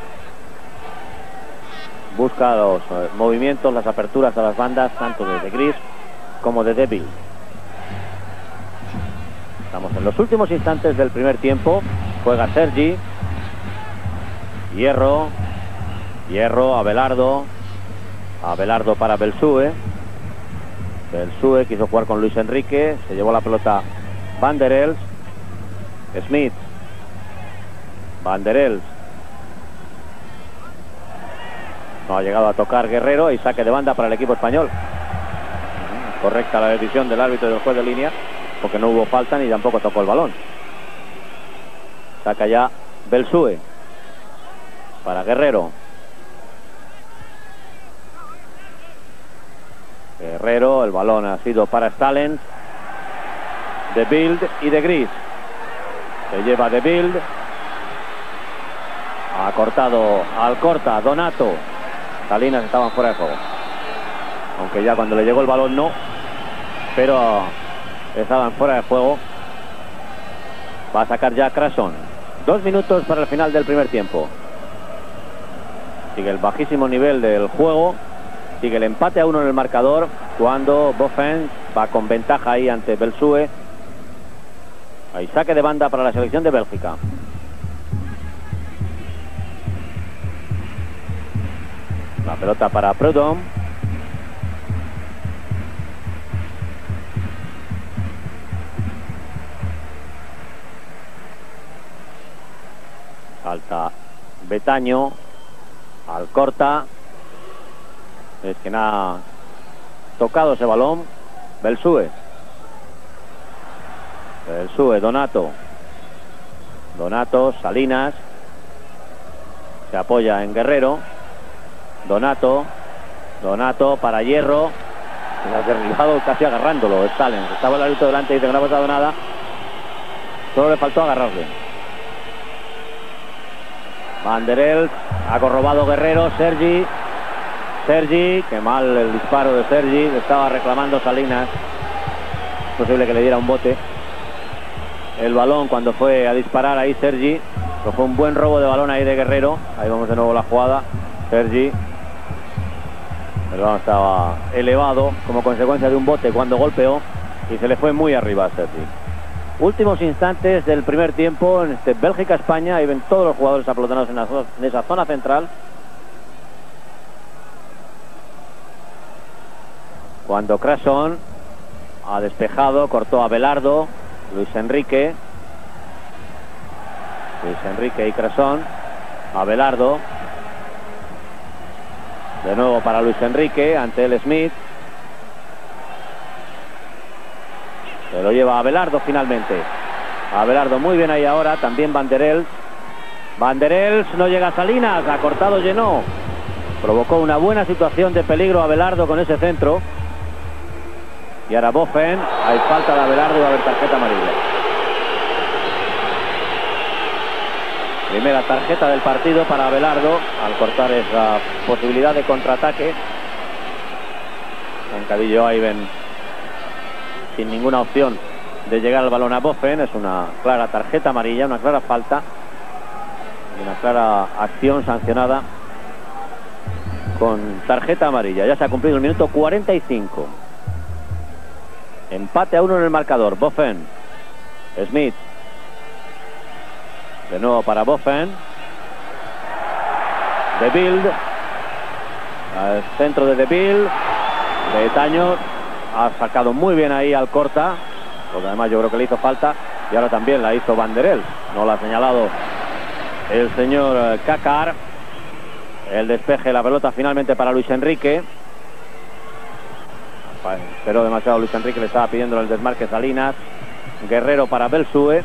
busca los uh, movimientos, las aperturas a las bandas, tanto de De Gris como de Devil. Estamos en los últimos instantes del primer tiempo. Juega Sergi. Hierro. Hierro, Abelardo. Abelardo para Belsue. Belsue quiso jugar con Luis Enrique. Se llevó la pelota Van der Els. Smith. Van der Els. No ha llegado a tocar Guerrero y saque de banda para el equipo español. Correcta la decisión del árbitro del juez de línea, porque no hubo falta ni tampoco tocó el balón. Saca ya Belsue. Para Guerrero. El balón ha sido para Stalin, de Bild y de Gris. Se lleva de Bild. Ha cortado al corta Donato. Salinas estaban fuera de juego. Aunque ya cuando le llegó el balón no. Pero estaban fuera de juego. Va a sacar ya Crason. Dos minutos para el final del primer tiempo. Sigue el bajísimo nivel del juego. Sigue el empate a uno en el marcador. Cuando Boffen va con ventaja ahí ante Belsue. Hay saque de banda para la selección de Bélgica. La pelota para Prudhomme. Salta Betaño. Al corta. Es que ha tocado ese balón. Belsue. Belsue, Donato. Donato, Salinas. Se apoya en Guerrero. Donato. Donato para Hierro. Derribado casi agarrándolo. Stalin. Estaba el árbitro delante y dice que no ha pasado nada. Solo le faltó agarrarle. Banderel. Ha corrobado Guerrero. Sergi. Sergi. Qué mal el disparo de Sergi. estaba reclamando Salinas. Es posible que le diera un bote. El balón cuando fue a disparar ahí Sergi. Fue un buen robo de balón ahí de Guerrero. Ahí vamos de nuevo la jugada. Sergi. El balón estaba elevado como consecuencia de un bote cuando golpeó y se le fue muy arriba a Sergi. Últimos instantes del primer tiempo en este Bélgica-España. Ahí ven todos los jugadores aplotonados en, en esa zona central. Cuando Crason ha despejado, cortó a Belardo, Luis Enrique. Luis Enrique y Crason. Abelardo. De nuevo para Luis Enrique ante el Smith. Se lo lleva Abelardo finalmente. Abelardo muy bien ahí ahora. También Banderels. Banderels no llega a Salinas. Ha cortado llenó. Provocó una buena situación de peligro Abelardo con ese centro. Y ahora Bofen, hay falta de Abelardo y va a haber tarjeta amarilla. Primera tarjeta del partido para Abelardo al cortar esa posibilidad de contraataque. Cadillo Iben sin ninguna opción de llegar al balón a Bofen. Es una clara tarjeta amarilla, una clara falta una clara acción sancionada con tarjeta amarilla. Ya se ha cumplido el minuto 45. Empate a uno en el marcador. Boffen. Smith. De nuevo para Boffen. De Bild. Centro de De Bild. De Taño. Ha sacado muy bien ahí al corta. Porque además yo creo que le hizo falta. Y ahora también la hizo Banderel. No la ha señalado el señor Cacar. El despeje, la pelota finalmente para Luis Enrique. Pero demasiado Luis Enrique, le estaba pidiendo el desmarque Salinas. Guerrero para Belsue.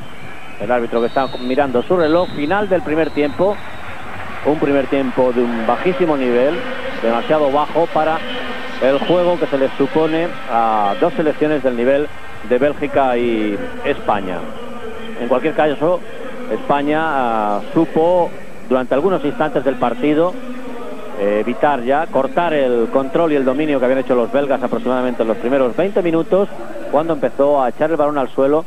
El árbitro que está mirando su reloj. Final del primer tiempo. Un primer tiempo de un bajísimo nivel. Demasiado bajo para el juego que se les supone a dos selecciones del nivel de Bélgica y España. En cualquier caso, España ah, supo durante algunos instantes del partido evitar ya, cortar el control y el dominio que habían hecho los belgas aproximadamente en los primeros 20 minutos, cuando empezó a echar el balón al suelo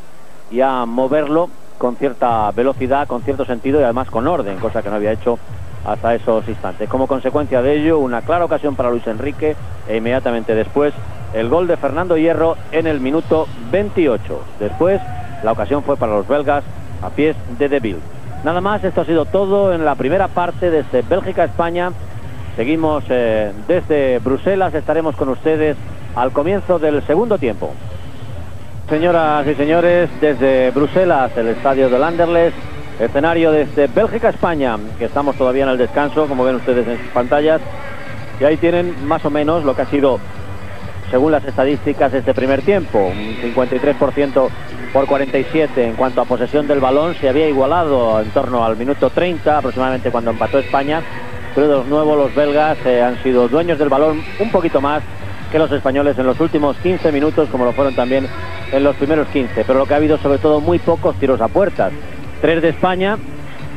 y a moverlo con cierta velocidad, con cierto sentido y además con orden, cosa que no había hecho hasta esos instantes. Como consecuencia de ello, una clara ocasión para Luis Enrique e inmediatamente después el gol de Fernando Hierro en el minuto 28. Después la ocasión fue para los belgas a pies de Deville. Nada más, esto ha sido todo en la primera parte de este Bélgica-España Seguimos eh, desde Bruselas, estaremos con ustedes al comienzo del segundo tiempo. Señoras y señores, desde Bruselas, el estadio del Anderlecht, escenario desde Bélgica, España, que estamos todavía en el descanso, como ven ustedes en sus pantallas, y ahí tienen más o menos lo que ha sido, según las estadísticas, este primer tiempo, un 53% por 47 en cuanto a posesión del balón, se había igualado en torno al minuto 30 aproximadamente cuando empató España, pero de nuevo los belgas eh, han sido dueños del balón un poquito más que los españoles en los últimos 15 minutos, como lo fueron también en los primeros 15. Pero lo que ha habido sobre todo muy pocos tiros a puertas. Tres de España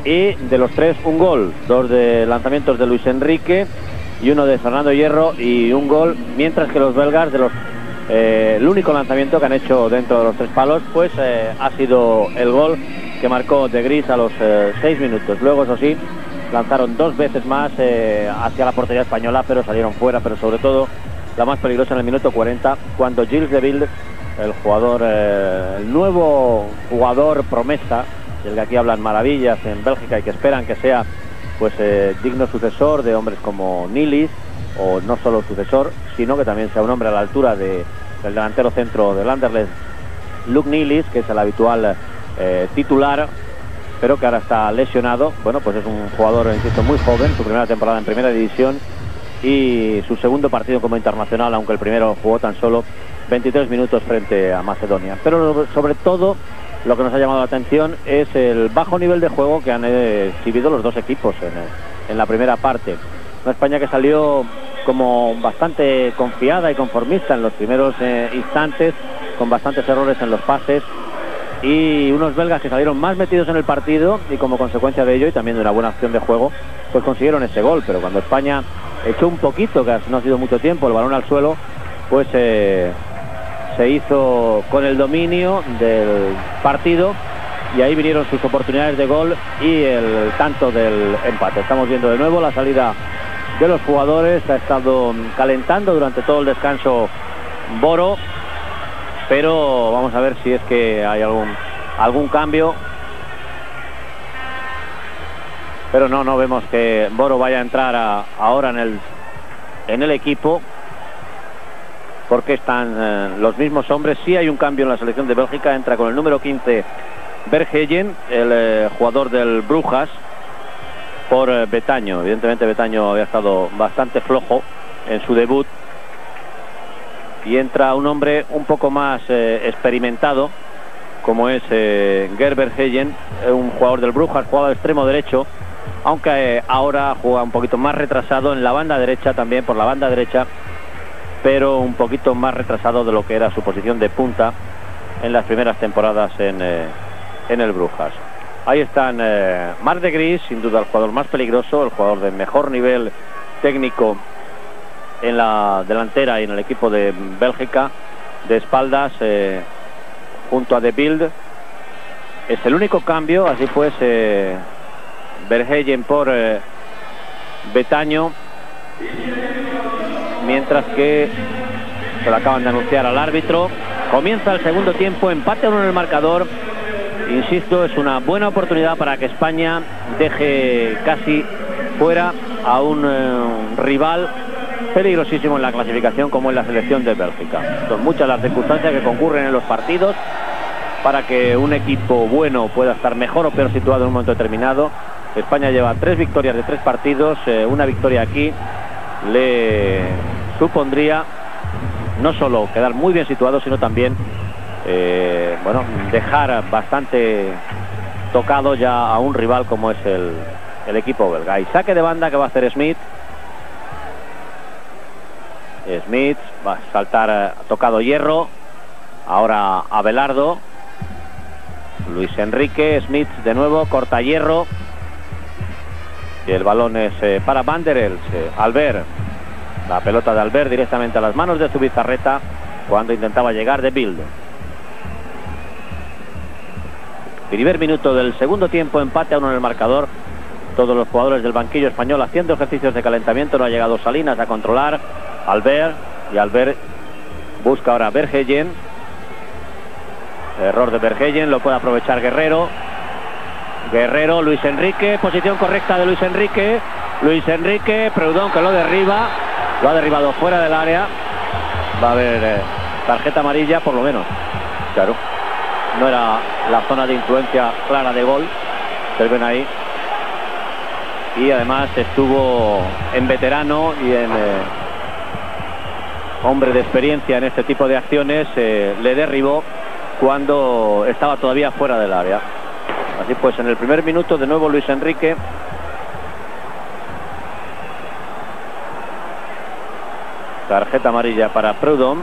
y de los tres un gol. Dos de lanzamientos de Luis Enrique y uno de Fernando Hierro y un gol, mientras que los belgas de los eh, el único lanzamiento que han hecho dentro de los tres palos pues eh, ha sido el gol que marcó de Gris a los eh, seis minutos. Luego, eso sí, lanzaron dos veces más hacia la portería española, pero salieron fuera, pero sobre todo la más peligrosa en el minuto 40, cuando Gilles de Ville, el jugador, el nuevo jugador promesa, del que aquí hablan maravillas en Bélgica y que esperan que sea pues digno sucesor de hombres como Nilis, o no solo sucesor, sino que también sea un hombre a la altura de, del delantero centro del Anderlecht, Luke Nilis, que es el habitual eh, titular, pero que ahora está lesionado. Bueno, pues es un jugador, insisto, muy joven, su primera temporada en primera división y su segundo partido como internacional, aunque el primero jugó tan solo 23 minutos frente a Macedonia. Pero sobre todo lo que nos ha llamado la atención es el bajo nivel de juego que han exhibido los dos equipos en, en la primera parte. Una España que salió como bastante confiada y conformista en los primeros eh, instantes, con bastantes errores en los pases y unos belgas que salieron más metidos en el partido y como consecuencia de ello y también de una buena acción de juego, pues consiguieron ese gol. Pero cuando España echó un poquito, que no ha sido mucho tiempo, el balón al suelo, pues eh, se hizo con el dominio del partido y ahí vinieron sus oportunidades de gol y el tanto del empate. Estamos viendo de nuevo la salida de los jugadores. Ha estado calentando durante todo el descanso Boro. Pero vamos a ver si es que hay algún, algún cambio. Pero no, no vemos que Boro vaya a entrar ahora en el, en el equipo. Porque están eh, los mismos hombres. Sí hay un cambio en la selección de Bélgica. Entra con el número 15 Bergegen, el eh, jugador del Brujas por eh, Betaño. Evidentemente Betaño había estado bastante flojo en su debut y entra un hombre un poco más eh, experimentado como es eh, Gerber Heyen, un jugador del Brujas, jugador extremo derecho, aunque ahora juega un poquito más retrasado en la banda derecha también, por la banda derecha, pero un poquito más retrasado de lo que era su posición de punta en las primeras temporadas en, en el Brujas. Ahí están eh, Mar de Gris, sin duda el jugador más peligroso, el jugador de mejor nivel técnico en la delantera y en el equipo de Bélgica, de espaldas eh, junto a De Bild. Es el único cambio, así pues, eh, por eh, Betaño, mientras que se lo acaban de anunciar al árbitro. Comienza el segundo tiempo, empate uno en el marcador. Insisto, es una buena oportunidad para que España deje casi fuera a un eh, rival peligrosísimo en la clasificación como en la selección de Bélgica. Son muchas las circunstancias que concurren en los partidos para que un equipo bueno pueda estar mejor o peor situado en un momento determinado. España lleva tres victorias de tres partidos, eh, una victoria aquí le supondría no solo quedar muy bien situado, sino también eh, bueno, dejar bastante tocado ya a un rival como es el, el equipo belga. Y saque de banda que va a hacer Smith. Smith va a saltar eh, tocado hierro. Ahora Abelardo. Luis Enrique, Smith de nuevo, corta hierro. Y el balón es eh, para Vanderels. Albert. La pelota de Albert directamente a las manos de su bizarreta cuando intentaba llegar de Bild. Primer minuto del segundo tiempo, empate a uno en el marcador. Todos los jugadores del banquillo español haciendo ejercicios de calentamiento. No ha llegado Salinas a controlar. Albert. Y Albert busca ahora Bergeyen. Error de Bergeyen, lo puede aprovechar Guerrero. Guerrero, Luis Enrique, posición correcta de Luis Enrique. Luis Enrique, Preudón que lo derriba. Lo ha derribado fuera del área. Va a haber eh, tarjeta amarilla por lo menos. Claro no era la zona de influencia clara de gol, se ven ahí. Y además estuvo en veterano y en eh, hombre de experiencia en este tipo de acciones, eh, le derribó cuando estaba todavía fuera del área. Así pues, en el primer minuto de nuevo Luis Enrique Tarjeta amarilla para Prudhomme.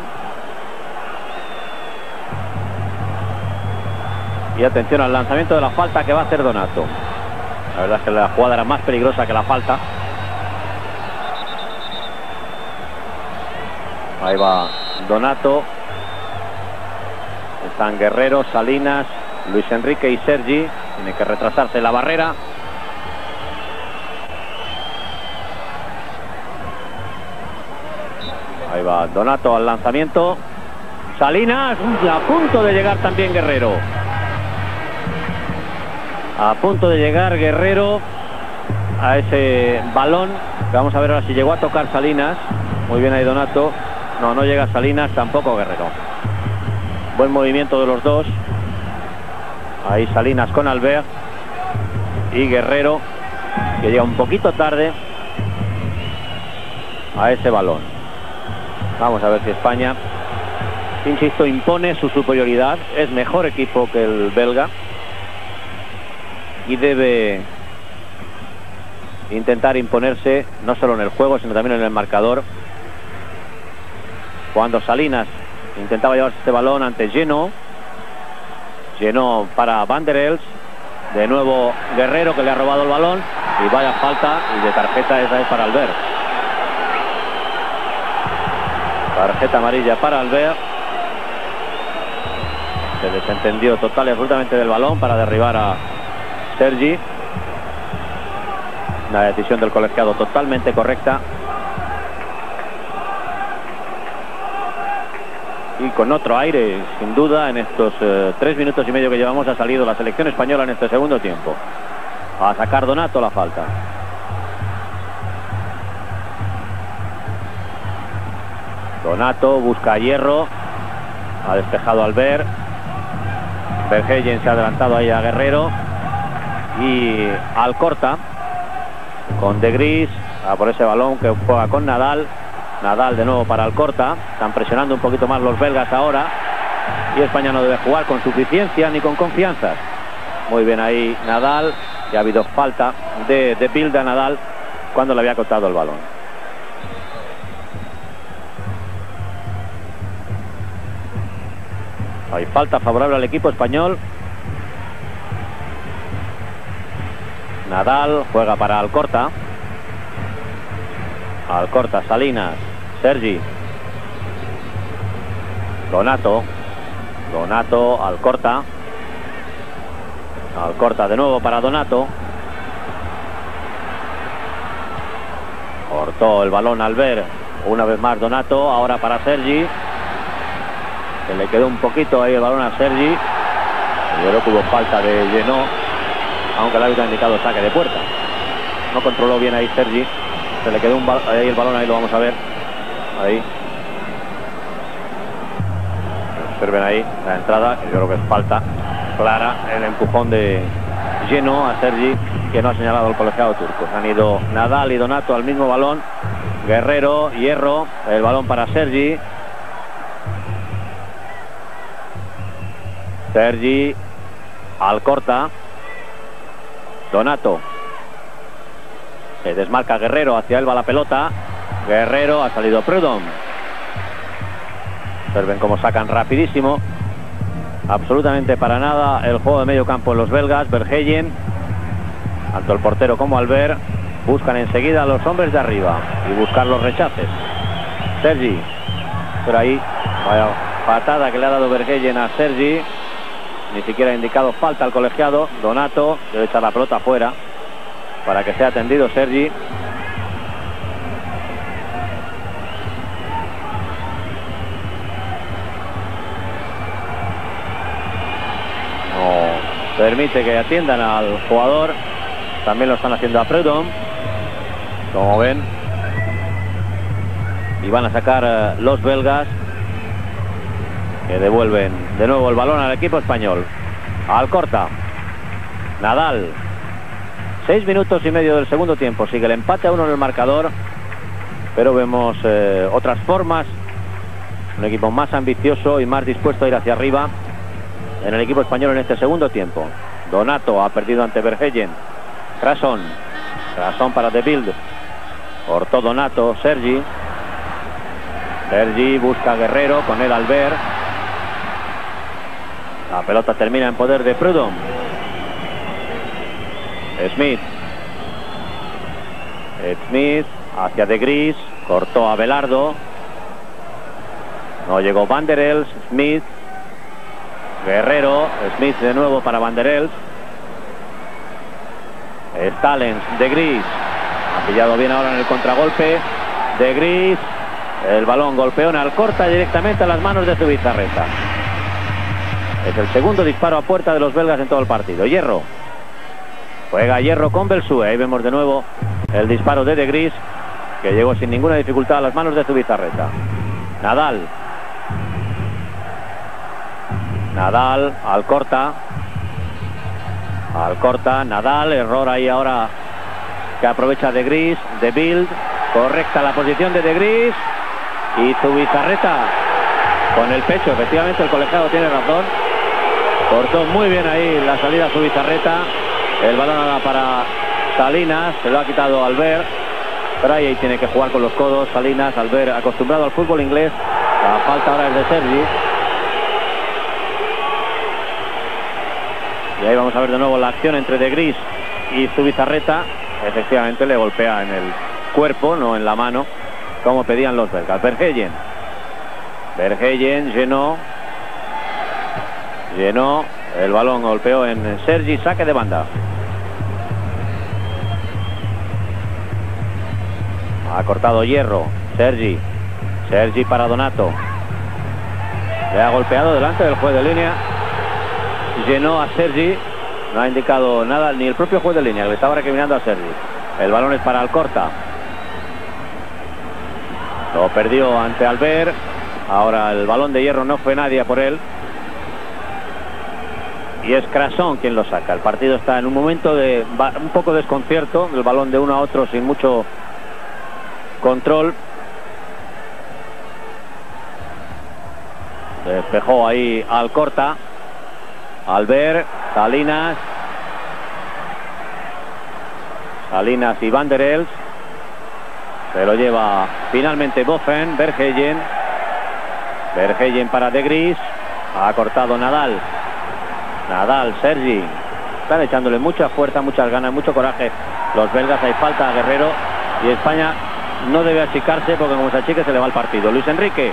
Y atención al lanzamiento de la falta que va a hacer Donato. La verdad es que la jugada era más peligrosa que la falta. Ahí va Donato. Están Guerrero, Salinas, Luis Enrique y Sergi. Tiene que retrasarse la barrera. Ahí va Donato al lanzamiento. Salinas a punto de llegar también Guerrero. A punto de llegar Guerrero a ese balón. Vamos a ver ahora si llegó a tocar Salinas. Muy bien ahí Donato. No, no llega Salinas, tampoco Guerrero. Buen movimiento de los dos. Ahí Salinas con Albert. Y Guerrero, que llega un poquito tarde a ese balón. Vamos a ver si España, insisto, impone su superioridad. Es mejor equipo que el belga. Y debe intentar imponerse no solo en el juego, sino también en el marcador. Cuando Salinas intentaba llevarse este balón ante Geno. Geno para Van der Els. De nuevo Guerrero que le ha robado el balón. Y vaya falta y de tarjeta esa es para Albert. Tarjeta amarilla para Albert. Se desentendió total y absolutamente del balón para derribar a Sergi. Una decisión del colegiado totalmente correcta. Y con otro aire, sin duda, en estos eh, tres minutos y medio que llevamos ha salido la selección española en este segundo tiempo. A sacar Donato la falta. Donato busca Hierro. Ha despejado Albert. Verheyen se ha adelantado ahí a Guerrero. Y Alcorta con De Gris a por ese balón que juega con Nadal. Nadal de nuevo para Alcorta. Están presionando un poquito más los belgas ahora. Y España no debe jugar con suficiencia ni con confianza. Muy bien ahí Nadal. Y ha habido falta de, de Bilda Nadal cuando le había cortado el balón. Hay falta favorable al equipo español. Nadal juega para Alcorta. Alcorta, Salinas, Sergi. Donato. Donato, Alcorta. Alcorta de nuevo para Donato. Cortó el balón al ver. Una vez más Donato. Ahora para Sergi. Se le quedó un poquito ahí el balón a Sergi. Yo creo hubo falta de Llenó, aunque el árbitro ha indicado saque de puerta. No controló bien ahí Sergi. Se le quedó un ahí el balón, ahí lo vamos a ver. Ahí. Observen ahí la entrada, yo creo que es falta clara. El empujón de Lleno a Sergi, que no ha señalado el colegiado turco. Han ido Nadal y Donato al mismo balón. Guerrero, Hierro, el balón para Sergi. Sergi Alcorta Donato se desmarca Guerrero hacia él va la pelota Guerrero ha salido Prudhomme. Observen cómo sacan rapidísimo. Absolutamente para nada el juego de medio campo en los belgas Verheyen. Tanto el portero como Albert buscan enseguida a los hombres de arriba y buscar los rechaces. Sergi por ahí vaya patada que le ha dado Verheyen a Sergi. Ni siquiera ha indicado falta al colegiado. Donato debe echar la pelota afuera para que sea atendido Sergi. Permite que atiendan al jugador. También lo están haciendo a Prudhomme. Como ven. Y van a sacar eh, los belgas que devuelven de nuevo el balón al equipo español. Alcorta. Nadal. Seis minutos y medio del segundo tiempo. Sigue el empate a uno en el marcador. Pero vemos eh, otras formas. Un equipo más ambicioso y más dispuesto a ir hacia arriba en el equipo español en este segundo tiempo. Donato ha perdido ante Verheyen. Crason. Crason para De Bild. Cortó Donato. Sergi. Sergi busca Guerrero, con él Albert. La pelota termina en poder de Prudhomme. Smith. Smith hacia De Gris, cortó a Belardo. No llegó Van der Els, Smith. Guerrero, Smith de nuevo para Van der Els. Stalens, De Gris. Ha pillado bien ahora en el contragolpe. De Gris. El balón golpeó en corta directamente a las manos de Zubizarreta. Es el segundo disparo a puerta de los belgas en todo el partido. Hierro. Juega Hierro con Belsue. Ahí vemos de nuevo el disparo de De Gris, que llegó sin ninguna dificultad a las manos de Zubizarreta. Nadal. Nadal, al corta. Al corta, Nadal, error ahí ahora que aprovecha De Gris, De Bild. Correcta la posición de De Gris. Y Zubizarreta con el pecho. Efectivamente el colegiado tiene razón. Cortó muy bien ahí la salida Zubizarreta. El balón para Salinas, se lo ha quitado Albert. Pero ahí tiene que jugar con los codos. Salinas, Albert, acostumbrado al fútbol inglés. La falta ahora es de Sergi. Y ahí vamos a ver de nuevo la acción entre De Gris y Zubizarreta. Efectivamente le golpea en el cuerpo, no en la mano, como pedían los belgas. Verheyen. Verheyen llenó. Llenó. El balón golpeó en Sergi, saque de banda. Ha cortado hierro. Sergi. Sergi para Donato. Le ha golpeado delante del juez de línea. Llenó a Sergi. No ha indicado nada, ni el propio juez de línea, le estaba recriminando a Sergi. El balón es para Alcorta. Lo perdió ante Albert. Ahora el balón de hierro no fue nadie por él. Y es Crasón quien lo saca. El partido está en un momento de un poco desconcierto. El balón de uno a otro sin mucho control. Despejó ahí Alcorta. Albert, Salinas. Salinas y Van der Els. Se lo lleva finalmente Boffen, Bergeyen. Bergeyen para De Gris. Ha cortado Nadal. Nadal, Sergi. Están echándole mucha fuerza, muchas ganas, mucho coraje. Los belgas hay falta a Guerrero. Y España no debe achicarse porque como se achique se le va el partido. Luis Enrique.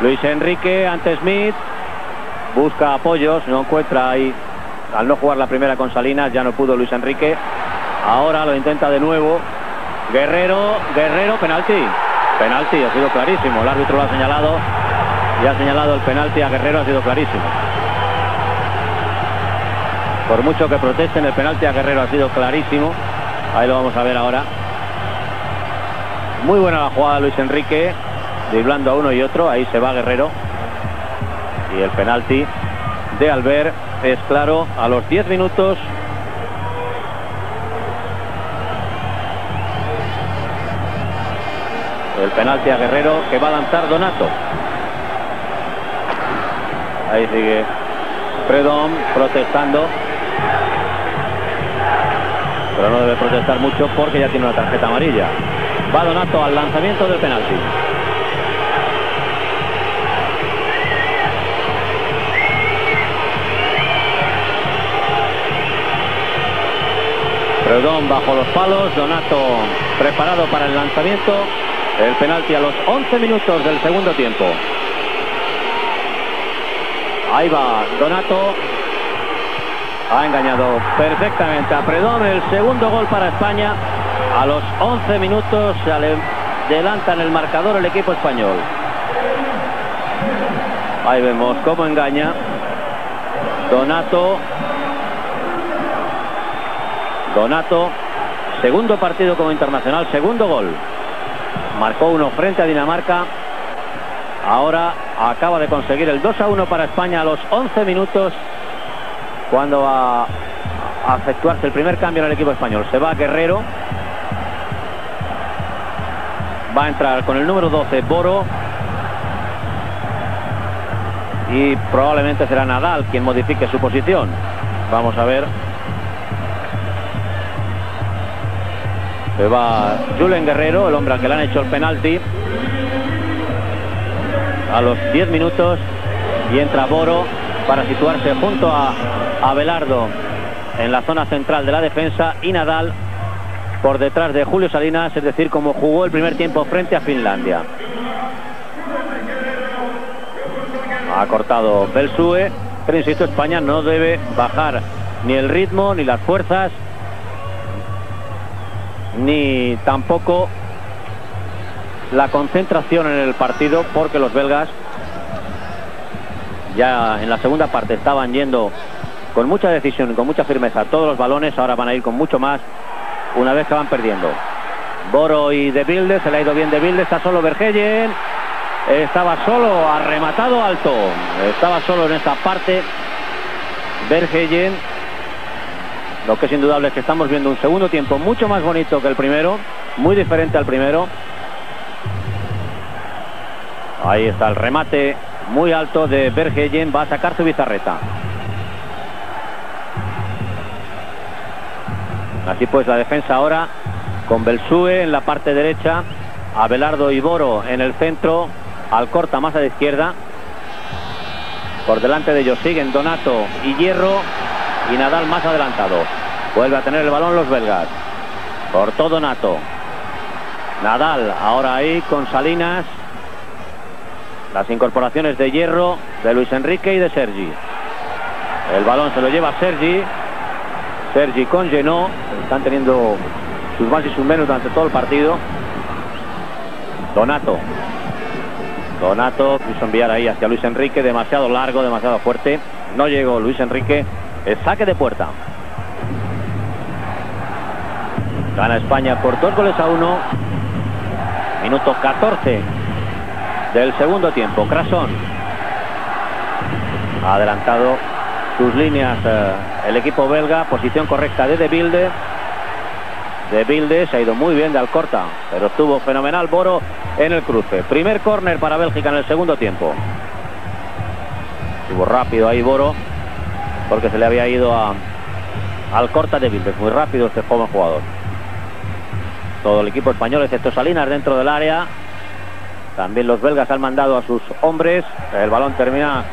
Luis Enrique ante Smith. Busca apoyos, no encuentra ahí. Al no jugar la primera con Salinas ya no pudo Luis Enrique. Ahora lo intenta de nuevo. Guerrero, Guerrero, penalti. Penalti, ha sido clarísimo. El árbitro lo ha señalado. Y ha señalado el penalti a Guerrero, ha sido clarísimo. Por mucho que protesten, el penalti a Guerrero ha sido clarísimo. Ahí lo vamos a ver ahora. Muy buena la jugada Luis Enrique, driblando a uno y otro. Ahí se va Guerrero. Y el penalti de Albert es claro a los 10 minutos. El penalti a Guerrero que va a lanzar Donato. Ahí sigue Predom protestando. Pero no debe protestar mucho porque ya tiene una tarjeta amarilla. Va Donato al lanzamiento del penalti. Predón bajo los palos, Donato preparado para el lanzamiento. El penalti a los 11 minutos del segundo tiempo. Ahí va Donato. Ha engañado perfectamente a Predón. El segundo gol para España. A los 11 minutos se adelanta en el marcador el equipo español. Ahí vemos cómo engaña. Donato. Donato. Segundo partido como internacional, segundo gol. Marcó uno frente a Dinamarca. Ahora acaba de conseguir el 2 a 1 para España a los 11 minutos. Cuando va a efectuarse el primer cambio en el equipo español. Se va Guerrero. Va a entrar con el número 12 Boro. Y probablemente será Nadal quien modifique su posición. Vamos a ver. Se va Julen Guerrero, el hombre al que le han hecho el penalti. a los 10 minutos y entra Boro para situarse junto a Abelardo en la zona central de la defensa y Nadal por detrás de Julio Salinas, es decir, como jugó el primer tiempo frente a Finlandia. Ha cortado Belsue, pero insisto, España no debe bajar ni el ritmo, ni las fuerzas, ni tampoco la concentración en el partido, porque los belgas ya en la segunda parte estaban yendo con mucha decisión y con mucha firmeza todos los balones, ahora van a ir con mucho más una vez que van perdiendo. Boro y De Bilde, se le ha ido bien De Bilde, está solo Vergellen, estaba solo, ha rematado alto, estaba solo en esta parte Vergellen. Lo que es indudable es que estamos viendo un segundo tiempo mucho más bonito que el primero, muy diferente al primero. Ahí está el remate muy alto de Vergellen, va a sacar su bizarreta. Así pues la defensa ahora con Belsue en la parte derecha, Abelardo y Boro en el centro, Alcorta más a la izquierda. Por delante de ellos siguen Donato y Hierro y Nadal más adelantado. Vuelve a tener el balón los belgas. Cortó Donato. Nadal ahora ahí con Salinas. Las incorporaciones de Hierro, de Luis Enrique y de Sergi. El balón se lo lleva Sergi. Sergi con Genó. Están teniendo sus más y sus menos durante todo el partido. Donato. Donato quiso enviar ahí hacia Luis Enrique. Demasiado largo, demasiado fuerte. No llegó Luis Enrique. El saque de puerta. Gana España por dos goles a uno. Minuto 14 del segundo tiempo. Crasón ha adelantado sus líneas eh, el equipo belga. Posición correcta de De Bilde. De Bilde se ha ido muy bien de Alcorta, pero estuvo fenomenal Boro en el cruce. Primer córner para Bélgica en el segundo tiempo. Estuvo rápido ahí Boro, porque se le había ido a Alcorta de Bilde. Muy rápido este joven jugador. Todo el equipo español, excepto Salinas, dentro del área. También los belgas han mandado a sus hombres. El balón termina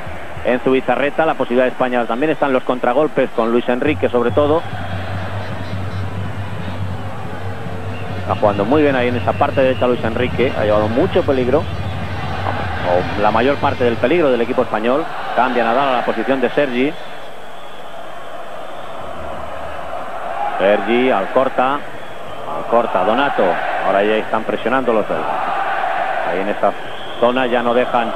en su bizarreta. La posibilidad de España también están los contragolpes con Luis Enrique sobre todo. Está jugando muy bien ahí en esa parte derecha Luis Enrique. Ha llevado mucho peligro. La mayor parte del peligro del equipo español. Cambia Nadal a la posición de Sergi. Sergi, Alcorta. Alcorta, Donato. Ahora ya están presionando los belgas. Ahí en esa zona ya no dejan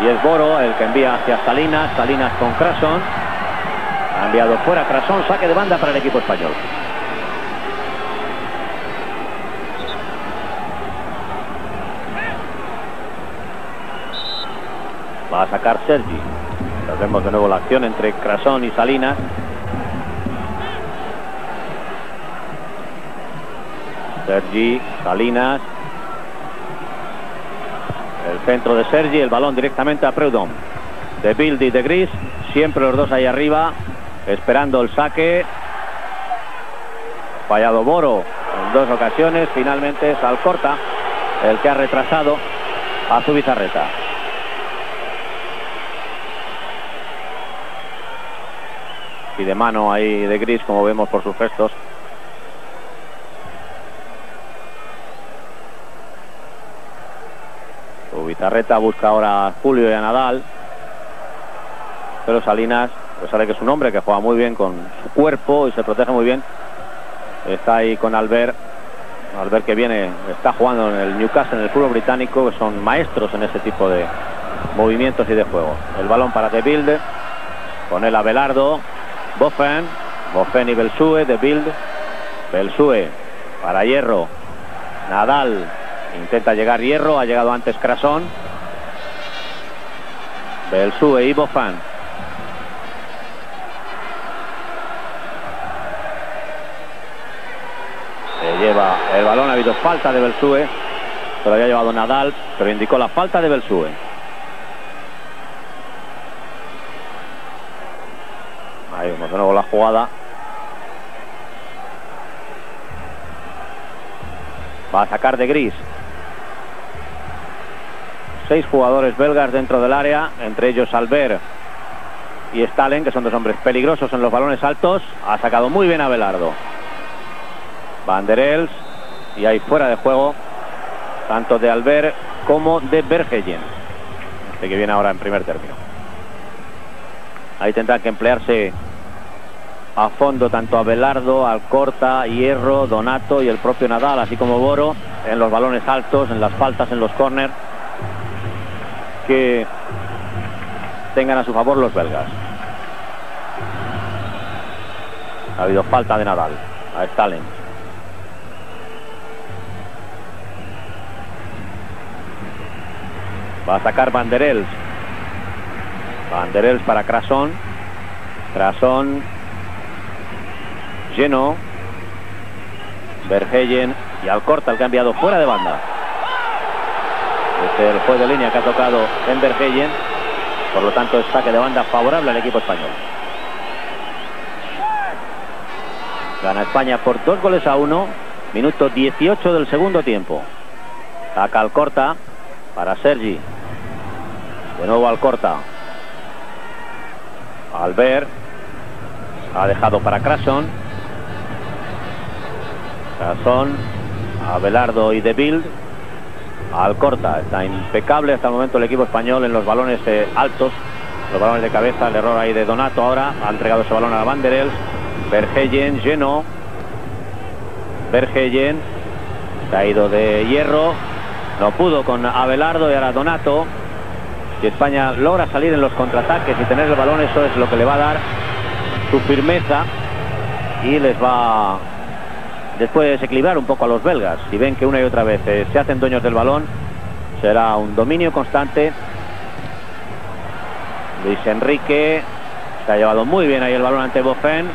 y es Boro el que envía hacia Salinas, Salinas con Crason. Ha enviado fuera Crason, saque de banda para el equipo español. Va a sacar Sergi. vemos de nuevo la acción entre Crason y Salinas. Sergi, Salinas, el centro de Sergi, el balón directamente a Preudon. De Bildi de Gris, siempre los dos ahí arriba, esperando el saque. Fallado Boro en dos ocasiones, finalmente es Alcorta el que ha retrasado a su bizarreta. Y de mano ahí de Gris, como vemos por sus gestos. Bizarreta busca ahora a Julio y a Nadal. Pero Salinas, pues sabe que es un hombre que juega muy bien con su cuerpo y se protege muy bien. Está ahí con Albert. Albert que viene, está jugando en el Newcastle, en el fútbol británico, que son maestros en ese tipo de movimientos y de juego. El balón para De Bilde. Con el Abelardo. Bofen. Bofen y Belsue. De Bilde. Belsue para Hierro. Nadal Intenta llegar Hierro, ha llegado antes Crasón. Belsue y Bofan. Se lleva el balón, ha habido falta de Belsue. Se lo había llevado Nadal, pero indicó la falta de Belsue. Ahí vemos de nuevo la jugada. Va a sacar de Gris. Seis jugadores belgas dentro del área, entre ellos Albert y Stalin, que son dos hombres peligrosos en los balones altos. Ha sacado muy bien a Belardo. Van der Els y ahí fuera de juego tanto de Albert como de Bergeyen. Este que viene ahora en primer término. Ahí tendrá que emplearse a fondo tanto a Belardo, Alcorta, Hierro, Donato y el propio Nadal, así como Boro, en los balones altos, en las faltas, en los córner, que tengan a su favor los belgas. Ha habido falta de Nadal a Stalin. Va a sacar Banderels. Banderels para Crason. Crason. Lleno. Verheyen y Alcorta el que ha enviado fuera de banda. El juego de línea que ha tocado en Verheyen. Por lo tanto, es saque de banda favorable al equipo español. Gana España por dos goles a uno. Minuto 18 del segundo tiempo. Saca Alcorta para Sergi. De nuevo Alcorta. Albert. Ha dejado para Crason. Crason. Abelardo y De. Alcorta. Está impecable hasta el momento el equipo español en los balones eh, altos. Los balones de cabeza. El error ahí de Donato ahora. Ha entregado ese balón a Banderels. Bergeyen. Lleno. Bergeyen. Caído de hierro. No pudo con Abelardo y ahora Donato. Si España logra salir en los contraataques y tener el balón, eso es lo que le va a dar su firmeza y les va después de desequilibrar un poco a los belgas. Si ven que una y otra vez eh, se hacen dueños del balón, será un dominio constante. Luis Enrique se ha llevado muy bien ahí el balón ante Bofen.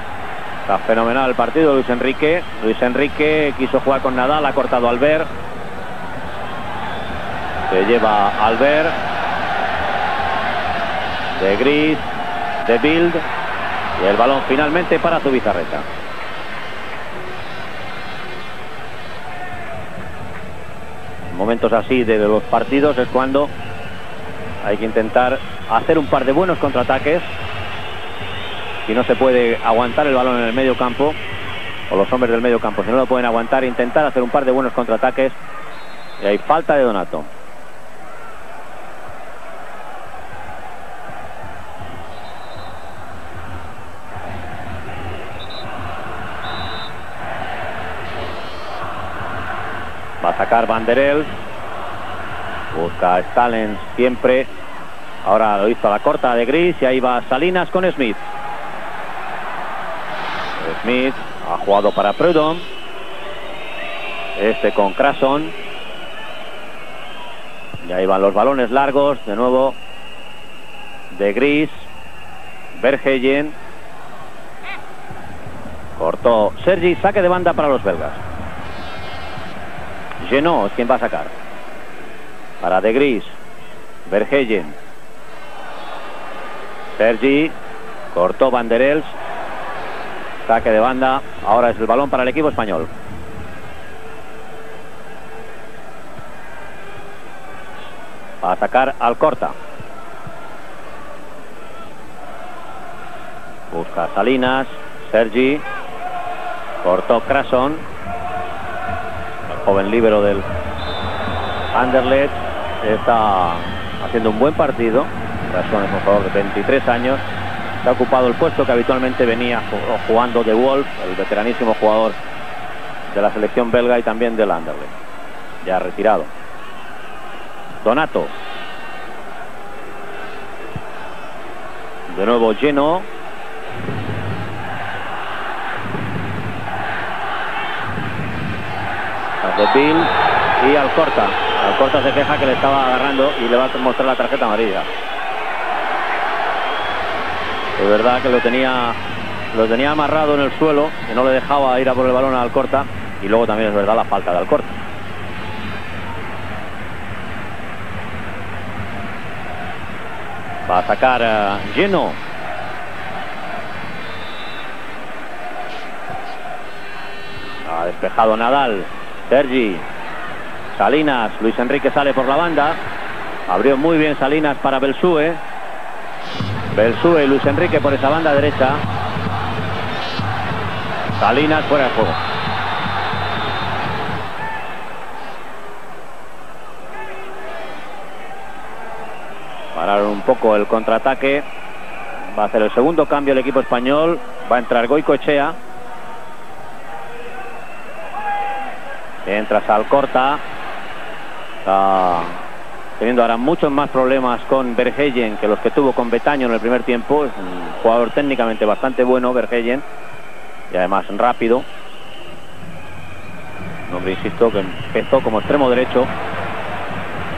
Está fenomenal el partido Luis Enrique. Luis Enrique quiso jugar con Nadal, ha cortado Albert. Se lleva Albert. De Gris, de Bild. Y el balón finalmente para Zubizarreta. Momentos así de los partidos es cuando hay que intentar hacer un par de buenos contraataques. Si no se puede aguantar el balón en el medio campo, o los hombres del medio campo, si no lo pueden aguantar, intentar hacer un par de buenos contraataques. Y hay falta de Donato. Sacar Banderel. Busca a Stalin siempre. Ahora lo hizo a la corta de Gris y ahí va Salinas con Smith. Smith ha jugado para Prudhomme. Este con Crason. Y ahí van los balones largos. De nuevo de Gris. Bergeyen. Cortó Sergi. Saque de banda para los belgas. Genot es quien va a sacar. Para De Gris. Verheyen. Sergi. Cortó Banderels. Saque de banda. Ahora es el balón para el equipo español. A sacar Alcorta. Busca Salinas. Sergi. Cortó Crason joven líbero del Anderlecht está haciendo un buen partido. Rasón es un jugador de 23 años. Ha ocupado el puesto que habitualmente venía jugando de Wolf el veteranísimo jugador de la selección belga y también del Anderlecht. Ya retirado. Donato. De nuevo lleno de Bill y Alcorta. Alcorta se queja que le estaba agarrando y le va a mostrar la tarjeta amarilla. De verdad que lo tenía lo tenía amarrado en el suelo, que no le dejaba ir a por el balón a Alcorta y luego también es verdad la falta de Alcorta. Va a sacar lleno. Ha despejado Nadal. Sergi. Salinas. Luis Enrique sale por la banda. Abrió muy bien Salinas para Belsue. Belsue y Luis Enrique por esa banda derecha. Salinas fuera de juego. Pararon un poco el contraataque. Va a hacer el segundo cambio el equipo español. Va a entrar Goicoechea. Entra Salcorta. Está teniendo ahora muchos más problemas con Verheyen que los que tuvo con Betaño en el primer tiempo. Es un jugador técnicamente bastante bueno, Verheyen, y además rápido. Un hombre, insisto, que empezó como extremo derecho,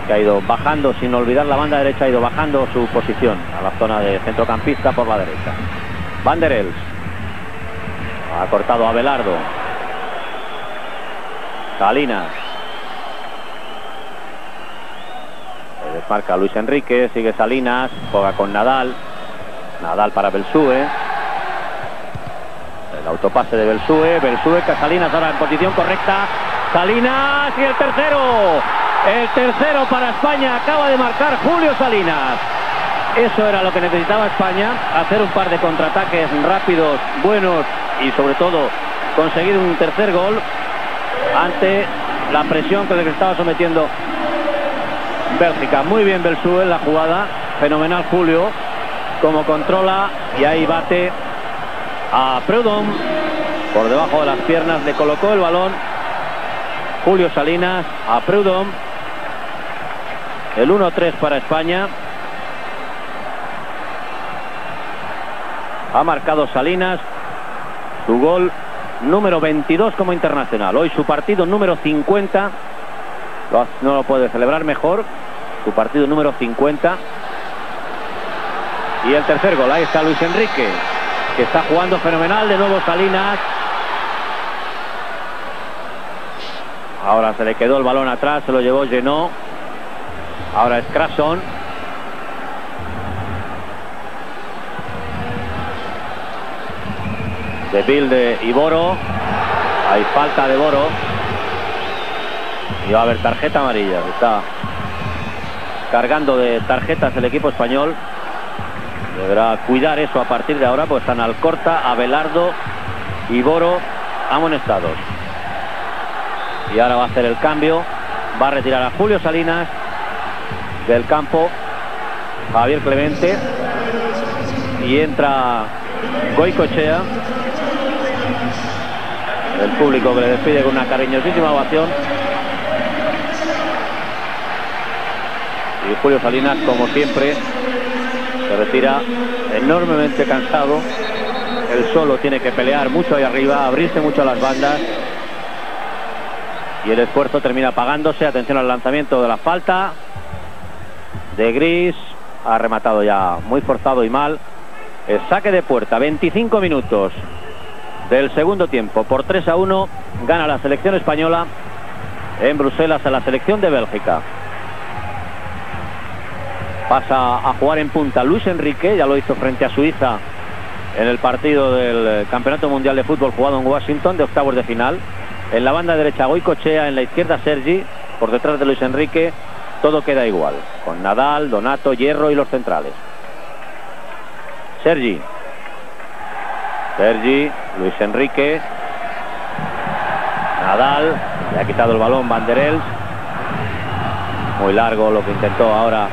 que ha ido bajando, sin olvidar la banda derecha, ha ido bajando su posición a la zona de centrocampista por la derecha. Van der Els. Ha cortado a Belardo. Salinas. Desmarca Luis Enrique, sigue Salinas, juega con Nadal. Nadal para Belsue. El autopase de Belsue. Belsue, que Salinas ahora en posición correcta. Salinas y el tercero. El tercero para España acaba de marcar Julio Salinas. Eso era lo que necesitaba España, hacer un par de contraataques rápidos, buenos y sobre todo conseguir un tercer gol ante la presión que le estaba sometiendo Bélgica. Muy bien Belsue en la jugada, fenomenal Julio, como controla y ahí bate a Preudom por debajo de las piernas, le colocó el balón Julio Salinas a Preudom. El 1-3 para España. Ha marcado Salinas su gol número 22 como internacional. Hoy su partido número 50. No lo puede celebrar mejor. Su partido número 50. Y el tercer gol. Ahí está Luis Enrique. Que está jugando fenomenal. De nuevo Salinas. Ahora se le quedó el balón atrás. Se lo llevó Llenó. Ahora es Crason. De Bill de Iboro. Hay falta de Boro. Y va a haber tarjeta amarilla. Está cargando de tarjetas el equipo español. Deberá cuidar eso a partir de ahora, pues están Alcorta, Abelardo y Boro amonestados. Y ahora va a hacer el cambio. Va a retirar a Julio Salinas del campo. Javier Clemente. Y entra Goicochea. El público que le despide con una cariñosísima ovación. Y Julio Salinas, como siempre, se retira enormemente cansado. Él solo tiene que pelear mucho ahí arriba, abrirse mucho a las bandas. Y el esfuerzo termina pagándose. Atención al lanzamiento de la falta. De Gris. Ha rematado ya muy forzado y mal. El saque de puerta. 25 minutos del segundo tiempo. Por 3 a 1 gana la selección española en Bruselas a la selección de Bélgica. Pasa a jugar en punta Luis Enrique, ya lo hizo frente a Suiza en el partido del Campeonato Mundial de Fútbol jugado en Washington de octavos de final. En la banda derecha Goicochea, en la izquierda Sergi, por detrás de Luis Enrique, todo queda igual, con Nadal, Donato, Hierro y los centrales. Sergi. Sergi, Luis Enrique. Nadal, le ha quitado el balón Banderels. Muy largo lo que intentó ahora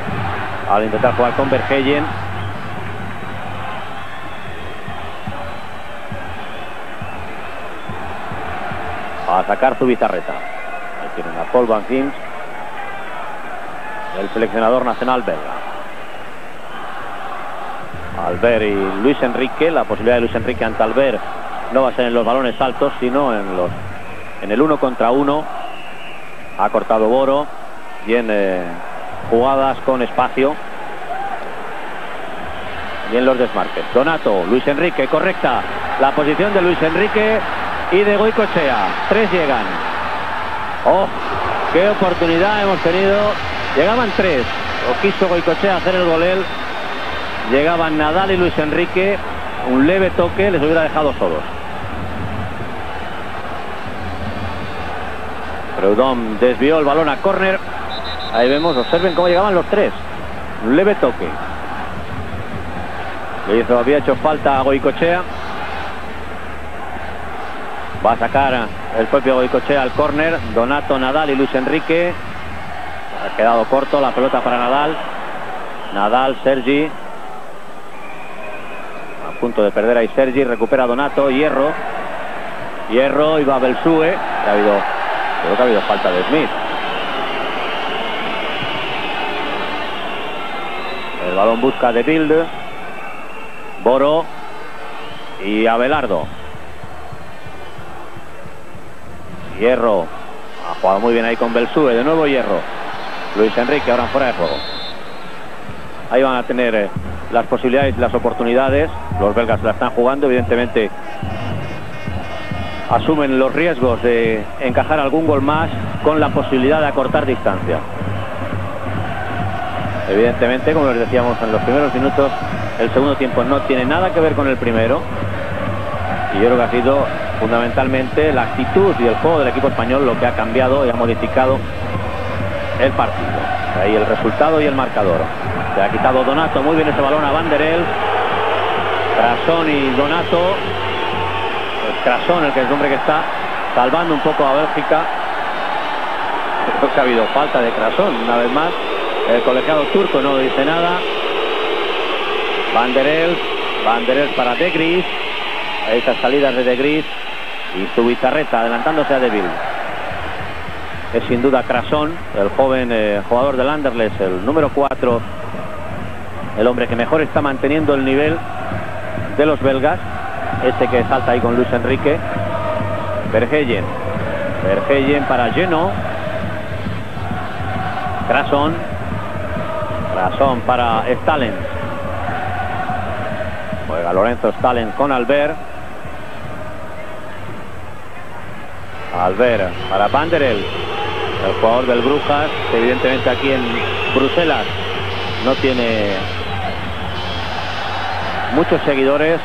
al intentar jugar con Verheyen. A sacar su bizarreta. Ahí tienen a Paul Van Gins, el seleccionador nacional belga. Albert y Luis Enrique, la posibilidad de Luis Enrique ante Albert no va a ser en los balones altos, sino en los en el uno contra uno. Ha cortado Boro y en eh, jugadas con espacio y en los desmarques. Donato, Luis Enrique, correcta la posición de Luis Enrique y de Goicochea. Tres llegan. ¡Oh! ¡Qué oportunidad hemos tenido! Llegaban tres. O quiso Goicochea hacer el golel. Llegaban Nadal y Luis Enrique. Un leve toque les hubiera dejado solos. Preudón desvió el balón a córner. Ahí vemos, observen cómo llegaban los tres. Un leve toque. Le hizo, había hecho falta a Goicochea. Va a sacar el propio Goicochea al córner. Donato, Nadal y Luis Enrique. Ha quedado corto la pelota para Nadal. Nadal, Sergi. Punto de perder ahí Sergi. Recupera Donato. Hierro. Hierro va Belsue. Ha habido, creo que ha habido falta de Smith. El balón busca de Bild. Boro y Abelardo. Hierro. Ha jugado muy bien ahí con Belsue. De nuevo Hierro. Luis Enrique ahora fuera de juego. Ahí van a tener eh, las posibilidades, las oportunidades. Los belgas la están jugando. Evidentemente asumen los riesgos de encajar algún gol más con la posibilidad de acortar distancia. Evidentemente, como les decíamos en los primeros minutos, el segundo tiempo no tiene nada que ver con el primero. Y yo creo que ha sido fundamentalmente la actitud y el juego del equipo español lo que ha cambiado y ha modificado el partido. Ahí el resultado y el marcador. Se ha quitado Donato, muy bien ese balón a Van der Elf. Crasón y Donato. Crasón, el que es el hombre que está salvando un poco a Bélgica. Creo que ha habido falta de Crasón una vez más. El colegiado turco no dice nada. Van der Elf, Van der Elf para De Gris. Estas salidas de De Gris y su bizarreta adelantándose a De Ville. Es sin duda Crasón, el joven eh, jugador del Anderlecht, el número 4, el hombre que mejor está manteniendo el nivel de los belgas. Este que salta ahí con Luis Enrique. Verheyen. Verheyen para Geno. Crasón. Crasón para Stalin. Juega Lorenzo Stalin con Albert. Albert para Vanderel, el jugador del Brujas, evidentemente aquí en Bruselas no tiene muchos seguidores.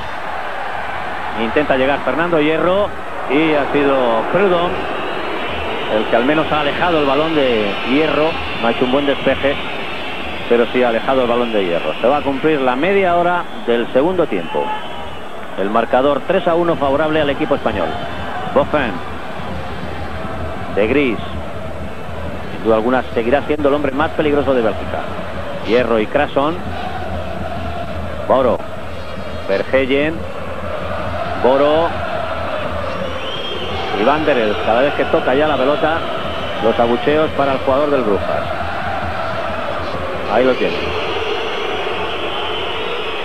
Intenta llegar Fernando Hierro y ha sido Prudon el que al menos ha alejado el balón de Hierro. No ha hecho un buen despeje, pero sí ha alejado el balón de Hierro. Se va a cumplir la media hora del segundo tiempo. El marcador 3 a 1 favorable al equipo español. Boffin de Gris. Sin duda alguna seguirá siendo el hombre más peligroso de Bélgica. Hierro y Crason. Boro. Verheyen. Boro. Y Van der Elf. Cada vez que toca ya la pelota, los abucheos para el jugador del Brujas. Ahí lo tiene.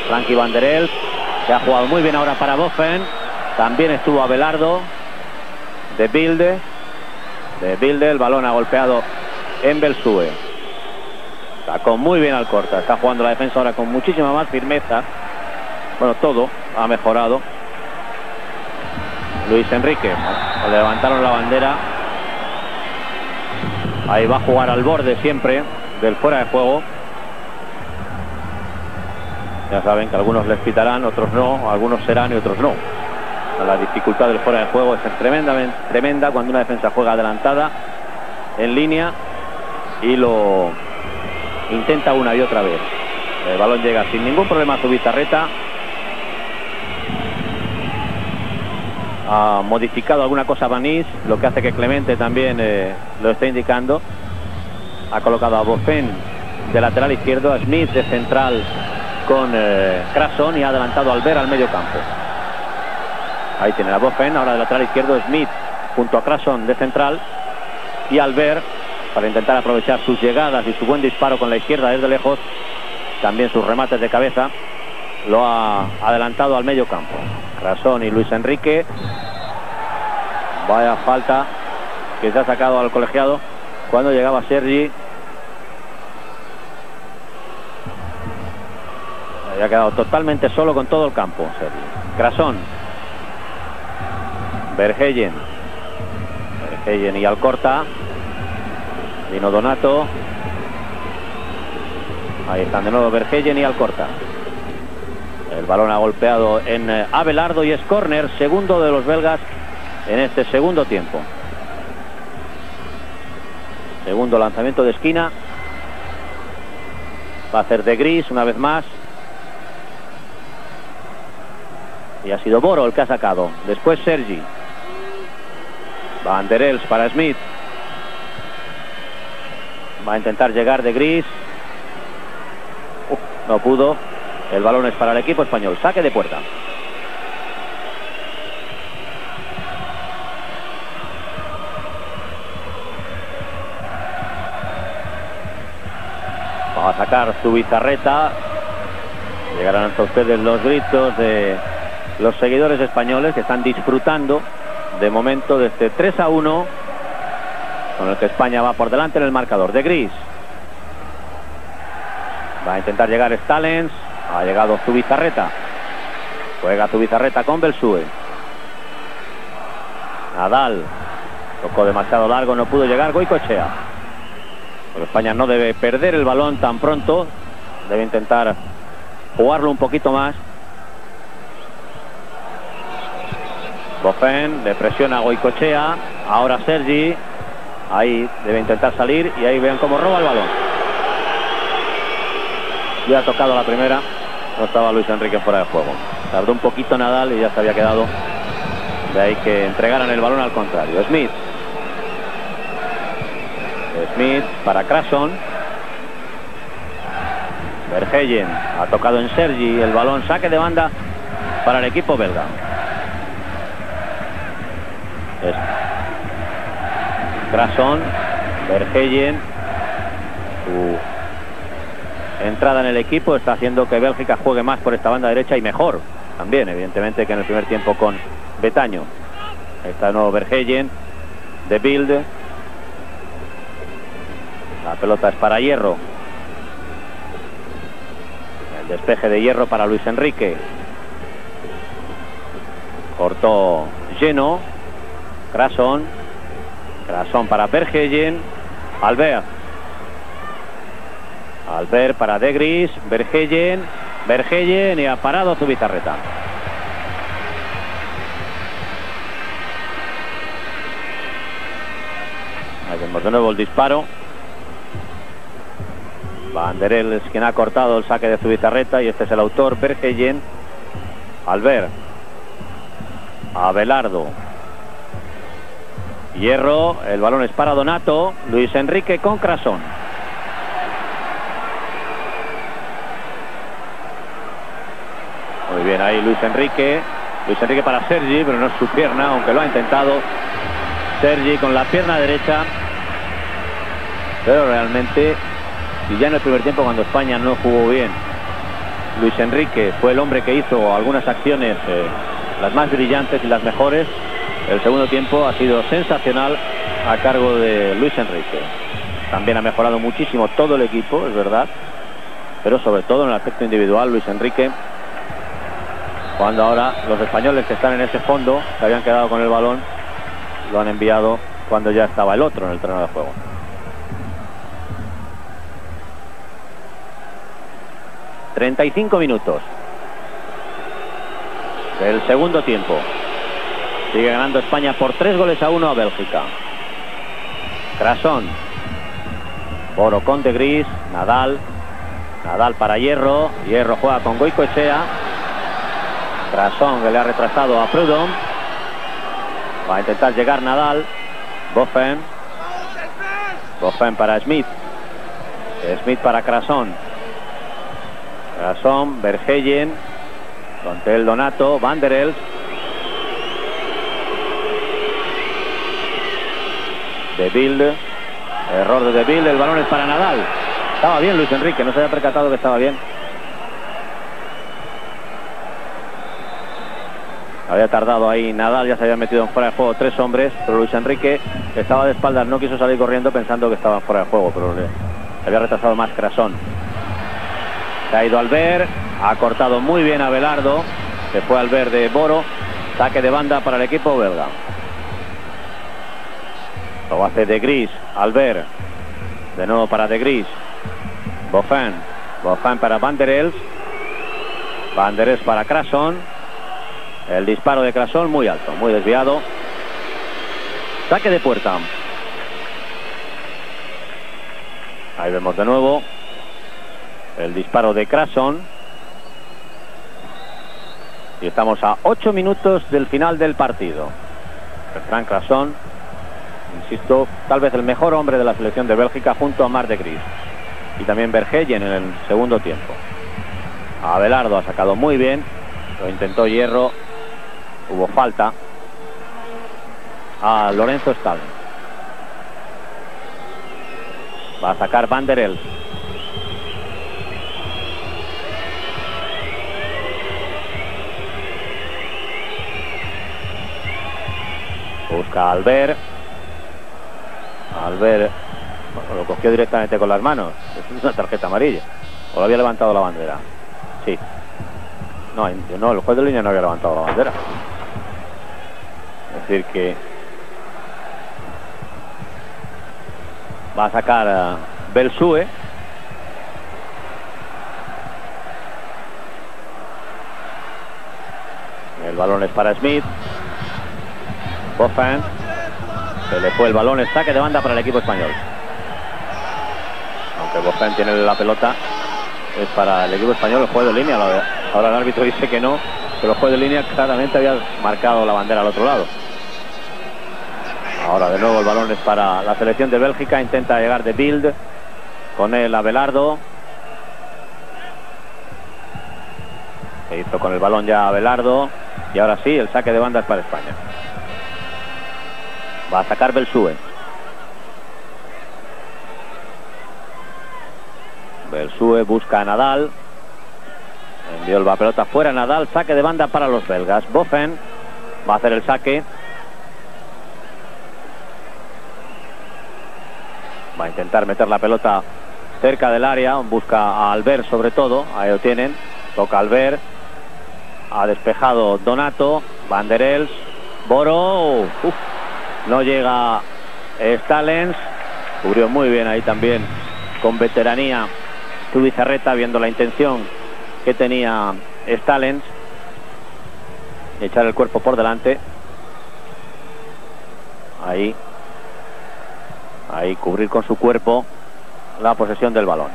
Frankie Van der Elf. Se ha jugado muy bien ahora para Boffen. También estuvo Abelardo. De Bilde de Bilde. El balón ha golpeado en Belsue. Sacó muy bien al corta. Está jugando la defensa ahora con muchísima más firmeza. Bueno, todo ha mejorado. Luis Enrique. Le levantaron la bandera. Ahí va a jugar al borde siempre del fuera de juego. Ya saben que algunos les pitarán, otros no, algunos serán y otros no. La dificultad del fuera de juego es tremendamente tremenda cuando una defensa juega adelantada en línea y lo intenta una y otra vez. El balón llega sin ningún problema a su bizarreta. Ha modificado alguna cosa Banís, lo que hace que Clemente también eh, lo esté indicando. Ha colocado a Bofen de lateral izquierdo, a Smith de central con eh, Crason y ha adelantado al ver al medio campo. Ahí tiene la Bofen, ahora de lateral izquierdo Smith junto a Crason de central y Albert para intentar aprovechar sus llegadas y su buen disparo con la izquierda desde lejos, también sus remates de cabeza, lo ha adelantado al medio campo. Crason y Luis Enrique. Vaya falta que se ha sacado al colegiado cuando llegaba Sergi. Había quedado totalmente solo con todo el campo, Sergi. Crasón Verheyen. Verheyen y Alcorta. Dino Donato. Ahí están de nuevo Verheyen y Alcorta. El balón ha golpeado en eh, Abelardo y es córner, segundo de los belgas en este segundo tiempo. Segundo lanzamiento de esquina Va a hacer de gris una vez más. Y ha sido Boro el que ha sacado. Después Sergi. Van der Els para Smith. Va a intentar llegar de gris. no pudo. El balón es para el equipo español. Saque de puerta. Va a sacar su bizarreta. Llegarán hasta ustedes los gritos de los seguidores españoles que están disfrutando de momento de este 3 a 1 con el que España va por delante en el marcador de Gris. Va a intentar llegar Stalens. Ha llegado Zubizarreta. Juega Zubizarreta con Belsue. Nadal. Tocó demasiado largo, no pudo llegar Goicochea. España no debe perder el balón tan pronto. Debe intentar jugarlo un poquito más. Bofen le presiona a Goicochea. Ahora Sergi. Ahí debe intentar salir y ahí vean cómo roba el balón. Ya ha tocado la primera. No estaba Luis Enrique fuera de juego. Tardó un poquito Nadal y ya se había quedado. De ahí que entregaran el balón al contrario. Smith. Smith para Crason. Verheyen ha tocado en Sergi. El balón saque de banda para el equipo belga. Crason, Verheyen, entrada en el equipo está haciendo que Bélgica juegue más por esta banda derecha y mejor también, evidentemente, que en el primer tiempo con Betaño. Está de nuevo Verheyen, de Bild. La pelota es para Hierro. El despeje de Hierro para Luis Enrique. Cortó lleno. Crason. Crason para Verheyen. Albert. Albert para De Gris. Verheyen. Verheyen y ha parado su bizarreta. Ahí vemos de nuevo el disparo. Banderel es quien ha cortado el saque de su bizarreta y este es el autor, Verheyen. Albert. Abelardo. Hierro, el balón es para Donato, Luis Enrique con Crasón. Muy bien, ahí Luis Enrique. Luis Enrique para Sergi, pero no es su pierna, aunque lo ha intentado. Sergi con la pierna derecha. Pero realmente, y ya en el primer tiempo cuando España no jugó bien, Luis Enrique fue el hombre que hizo algunas acciones, eh, las más brillantes y las mejores. El segundo tiempo ha sido sensacional a cargo de Luis Enrique. También ha mejorado muchísimo todo el equipo, es verdad. Pero sobre todo en el aspecto individual, Luis Enrique, cuando ahora los españoles que están en ese fondo, que habían quedado con el balón, lo han enviado cuando ya estaba el otro en el terreno de juego. ...35 minutos... ...del segundo tiempo... Sigue ganando España por tres goles a uno a Bélgica. Crasón. Boro con de Gris. Nadal. Nadal para Hierro. Hierro juega con Goicoechea. Crasón que le ha retrasado a Prudhomme. Va a intentar llegar Nadal. Boffen. Boffen para Smith. Smith para Crasón. Crasón, Verheyen. Contel Donato. Van der Els. De Bild. Error de De Bild. El balón es para Nadal. Estaba bien Luis Enrique. No se había percatado que estaba bien. Había tardado ahí Nadal, ya se había metido en fuera de juego tres hombres, pero Luis Enrique estaba de espaldas, no quiso salir corriendo pensando que estaba fuera de juego, pero le había retrasado más Crasón. Se ha ido Albert, ha cortado muy bien a Belardo, se fue Albert de Boro, saque de banda para el equipo belga. Lo hace de Gris, Albert, de nuevo para de Gris, Boffin, Boffin para Van der Els, para Crason, el disparo de Crasón muy alto, muy desviado. Saque de puerta. Ahí vemos de nuevo. El disparo de Crason. Y estamos a 8 minutos del final del partido. Frank Crason, insisto, tal vez el mejor hombre de la selección de Bélgica junto a Mar de Gris. Y también Verheyen en el segundo tiempo. Abelardo ha sacado muy bien. Lo intentó Hierro. Hubo falta. A Lorenzo Stalin. Va a sacar Van der El. Busca Albert. Albert bueno, lo cogió directamente con las manos. Es una tarjeta amarilla. O lo había levantado la bandera. Sí. No, no, el juez de línea no había levantado la bandera. Es decir que va a sacar a Belsue. El balón es para Smith. Boffin. Se le fue el balón, el saque de banda para el equipo español. Aunque Boffin tiene la pelota, es para el equipo español el juego de línea. Ahora el árbitro [LAUGHS] dice que no, pero el juego de línea claramente había marcado la bandera al otro lado. Ahora de nuevo el balón es para la selección de Bélgica. Intenta llegar de Bild con el Abelardo. Se hizo con el balón ya Abelardo. Y ahora sí, el saque de banda es para España. Va a sacar Belsue. Belsue busca a Nadal. Envió la pelota fuera Nadal. Saque de banda para los belgas. Boffen va a hacer el saque. Va a intentar meter la pelota cerca del área. Busca a Albert sobre todo. Ahí lo tienen. Toca Albert. Ha despejado Donato. Vanderels. Boro. Uf. No llega Stalens. Cubrió muy bien ahí también con veteranía su Bizarreta viendo la intención que tenía Stalens. Echar el cuerpo por delante. Ahí Ahí cubrir con su cuerpo la posesión del balón.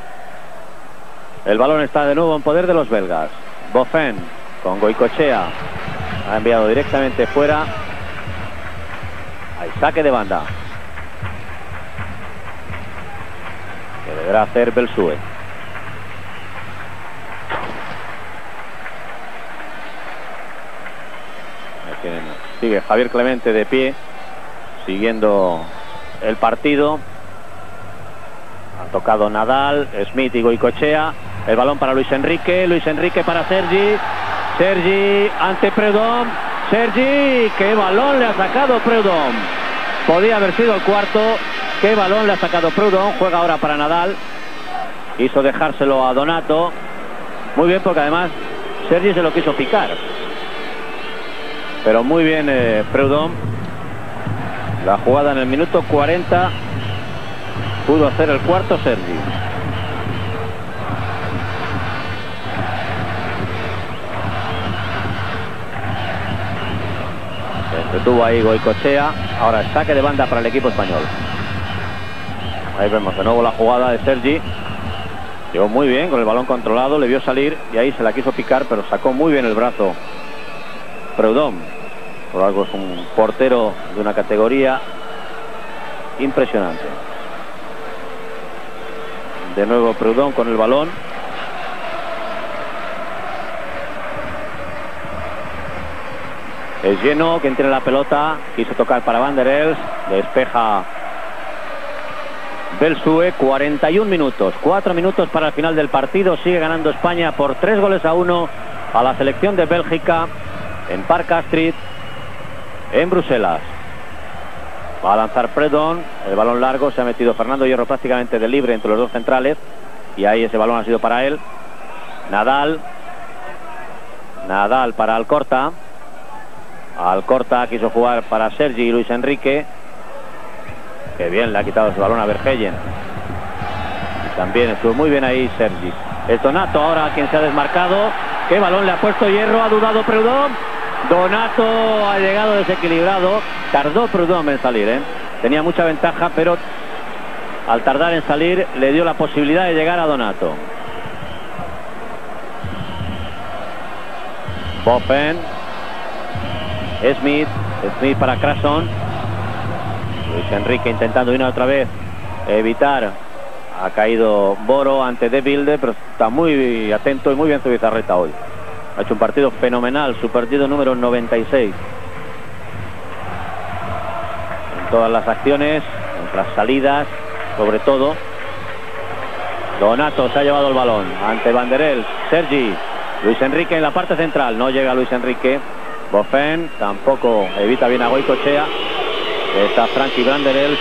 El balón está de nuevo en poder de los belgas. Bofen con Goicochea. Ha enviado directamente fuera. Hay saque de banda. Que deberá hacer Belsue. Sigue Javier Clemente de pie. Siguiendo el partido. Han tocado Nadal, Smith y Goicochea. El balón para Luis Enrique. Luis Enrique para Sergi. Sergi ante Predom. Sergi, qué balón le ha sacado Predom. Podía haber sido el cuarto. Qué balón le ha sacado Predom. Juega ahora para Nadal. Quiso dejárselo a Donato. Muy bien porque además Sergi se lo quiso picar. Pero muy bien eh, la jugada en el minuto 40 pudo hacer el cuarto Sergi. Se detuvo ahí Goicochea. Ahora saque de banda para el equipo español. Ahí vemos de nuevo la jugada de Sergi. Llegó muy bien con el balón controlado, le vio salir y ahí se la quiso picar, pero sacó muy bien el brazo Preudón. Por algo es un portero de una categoría impresionante. De nuevo Preudón con el balón. Es lleno, quien tiene la pelota, quiso tocar para Van der Els, despeja Belsue, 41 minutos, 4 minutos para el final del partido, sigue ganando España por 3 goles a 1 a la selección de Bélgica en Park Astrid en Bruselas. Va a lanzar Predon, el balón largo, se ha metido Fernando Hierro prácticamente de libre entre los dos centrales y ahí ese balón ha sido para él. Nadal, Nadal para Alcorta. Alcorta quiso jugar para Sergi y Luis Enrique. Que bien le ha quitado ese balón a Vergeyen. También estuvo muy bien ahí Sergi. El Donato ahora quien se ha desmarcado. Qué balón le ha puesto Hierro, ha dudado Predon. Donato ha llegado desequilibrado. Tardó Prudhomme en salir, ¿eh? Tenía mucha ventaja, pero al tardar en salir le dio la posibilidad de llegar a Donato. Poppen. Smith. Smith para Crason. Luis Enrique intentando una otra vez evitar. Ha caído Boro ante De Bilde, pero está muy atento y muy bien su bizarreta hoy. Ha hecho un partido fenomenal, su partido número 96. En todas las acciones, en las salidas, sobre todo. Donato se ha llevado el balón ante Banderel, Sergi, Luis Enrique en la parte central, no llega Luis Enrique. Bofen tampoco evita bien a Goicochea. Está Frankie Banderel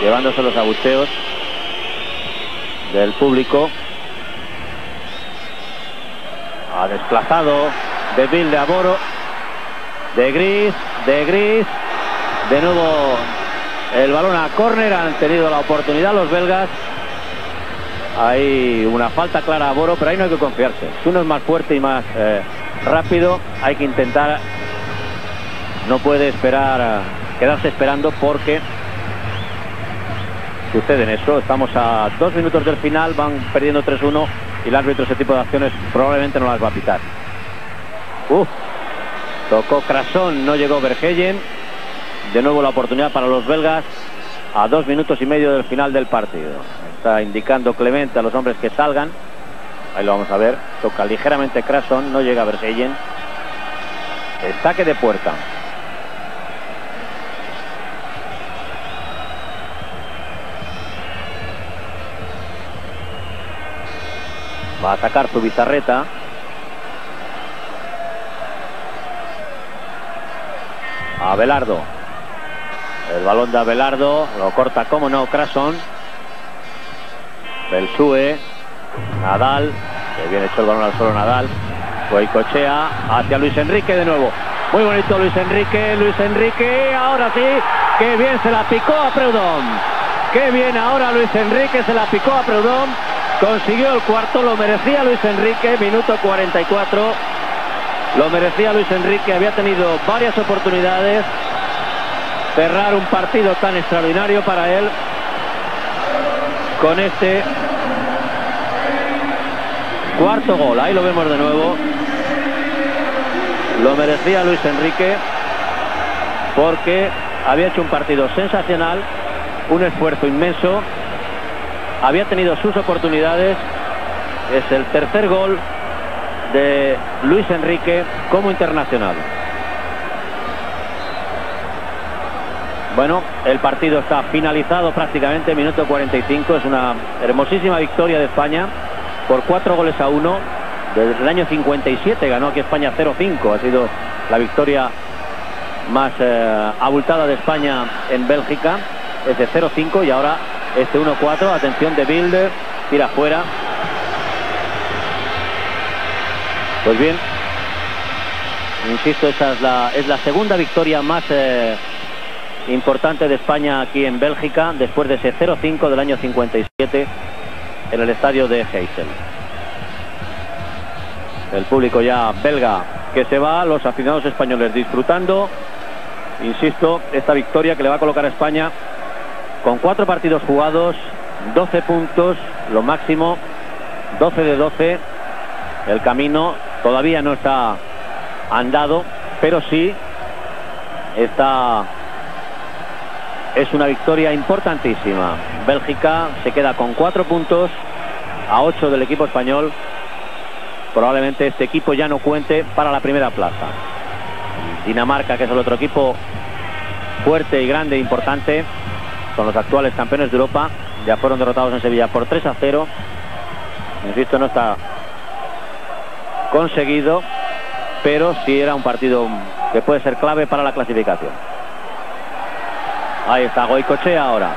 llevándose los abucheos del público. Ha desplazado de Bill de Aboro. De Gris, de Gris. De nuevo el balón a córner. Han tenido la oportunidad los belgas. Hay una falta clara a Boro, pero ahí no hay que confiarse. Si uno es más fuerte y más eh, rápido, hay que intentar. No puede esperar, eh, quedarse esperando porque sucede en eso. Estamos a dos minutos del final, van perdiendo 3-1 y el árbitro ese tipo de acciones probablemente no las va a pitar. Uf, tocó Crasón, no llegó Vergeyen. De nuevo la oportunidad para los belgas a dos minutos y medio del final del partido. Está indicando Clemente a los hombres que salgan. Ahí lo vamos a ver. Toca ligeramente Crason, no llega Vergeyen. El saque de puerta. A atacar su bizarreta. Abelardo. El balón de Abelardo. Lo corta, como no, Crason. Belsue. Nadal. Que bien hecho el balón al suelo Nadal. Goicochea hacia Luis Enrique de nuevo. Muy bonito Luis Enrique. Luis Enrique. Ahora sí. Qué bien se la picó a Preudón. Qué bien ahora Luis Enrique se la picó a Preudón. Consiguió el cuarto, lo merecía Luis Enrique, minuto 44. Lo merecía Luis Enrique, había tenido varias oportunidades. Cerrar un partido tan extraordinario para él. Con este cuarto gol, ahí lo vemos de nuevo. Lo merecía Luis Enrique porque había hecho un partido sensacional, un esfuerzo inmenso había tenido sus oportunidades. Es el tercer gol de Luis Enrique como internacional. Bueno, el partido está finalizado prácticamente, minuto 45. Es una hermosísima victoria de España por cuatro goles a uno. Desde el año 57 ganó aquí España 0-5. Ha sido la victoria más eh, abultada de España en Bélgica. Es de 0-5 y ahora este 1-4, atención de Bilder, tira fuera. Pues bien, insisto, esa es la, es la segunda victoria más eh, importante de España aquí en Bélgica, después de ese 0-5 del año 57 en el estadio de Heysel. El público ya belga que se va, los aficionados españoles disfrutando, insisto, esta victoria que le va a colocar a España con cuatro partidos jugados, 12 puntos, lo máximo, 12 de 12. El camino todavía no está andado, pero sí está... Es una victoria importantísima. Bélgica se queda con cuatro puntos a 8 del equipo español. Probablemente este equipo ya no cuente para la primera plaza. Dinamarca, que es el otro equipo fuerte y grande e importante, son los actuales campeones de Europa. Ya fueron derrotados en Sevilla por 3 a 0. Insisto, no está conseguido, pero sí era un partido que puede ser clave para la clasificación. Ahí está Goicochea ahora.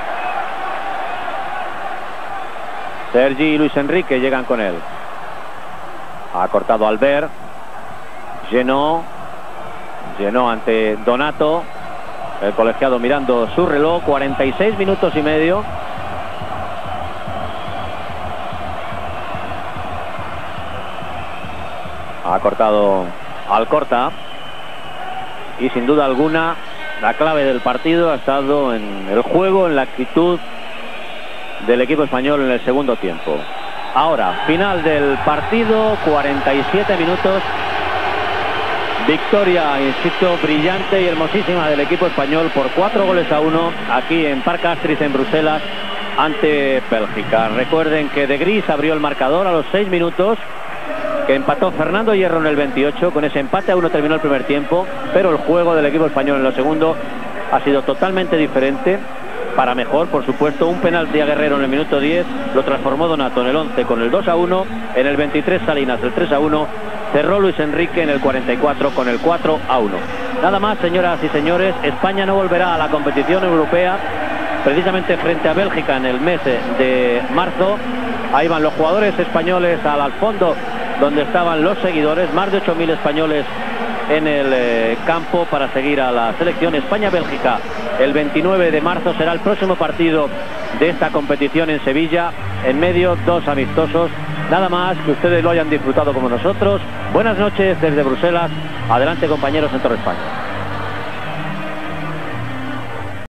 Sergi y Luis Enrique llegan con él. Ha cortado Albert. Llenó. Llenó ante Donato. El colegiado mirando su reloj, 46 minutos y medio. Ha cortado Alcorta. Y sin duda alguna, la clave del partido ha estado en el juego, en la actitud del equipo español en el segundo tiempo. Ahora, final del partido, 47 minutos Victoria, insisto, brillante y hermosísima del equipo español por cuatro goles a uno aquí en Parc Astrid en Bruselas ante Bélgica. Recuerden que De Gris abrió el marcador a los seis minutos, que empató Fernando Hierro en el 28. Con ese empate a uno terminó el primer tiempo, pero el juego del equipo español en lo segundo ha sido totalmente diferente. Para mejor, por supuesto, un penalti a Guerrero en el minuto 10 lo transformó Donato en el 11 con el 2 a 1, en el 23 Salinas el 3 a 1, cerró Luis Enrique en el 44 con el 4 a 1. Nada más, señoras y señores, España no volverá a la competición europea precisamente frente a Bélgica en el mes de marzo. Ahí van los jugadores españoles al, fondo donde estaban los seguidores, más de 8.000 españoles en el eh, campo para seguir a la selección España-Bélgica. El 29 de marzo será el próximo partido de esta competición en Sevilla. En medio, dos amistosos. Nada más que ustedes lo hayan disfrutado como nosotros. Buenas noches desde Bruselas. Adelante compañeros en Torre España.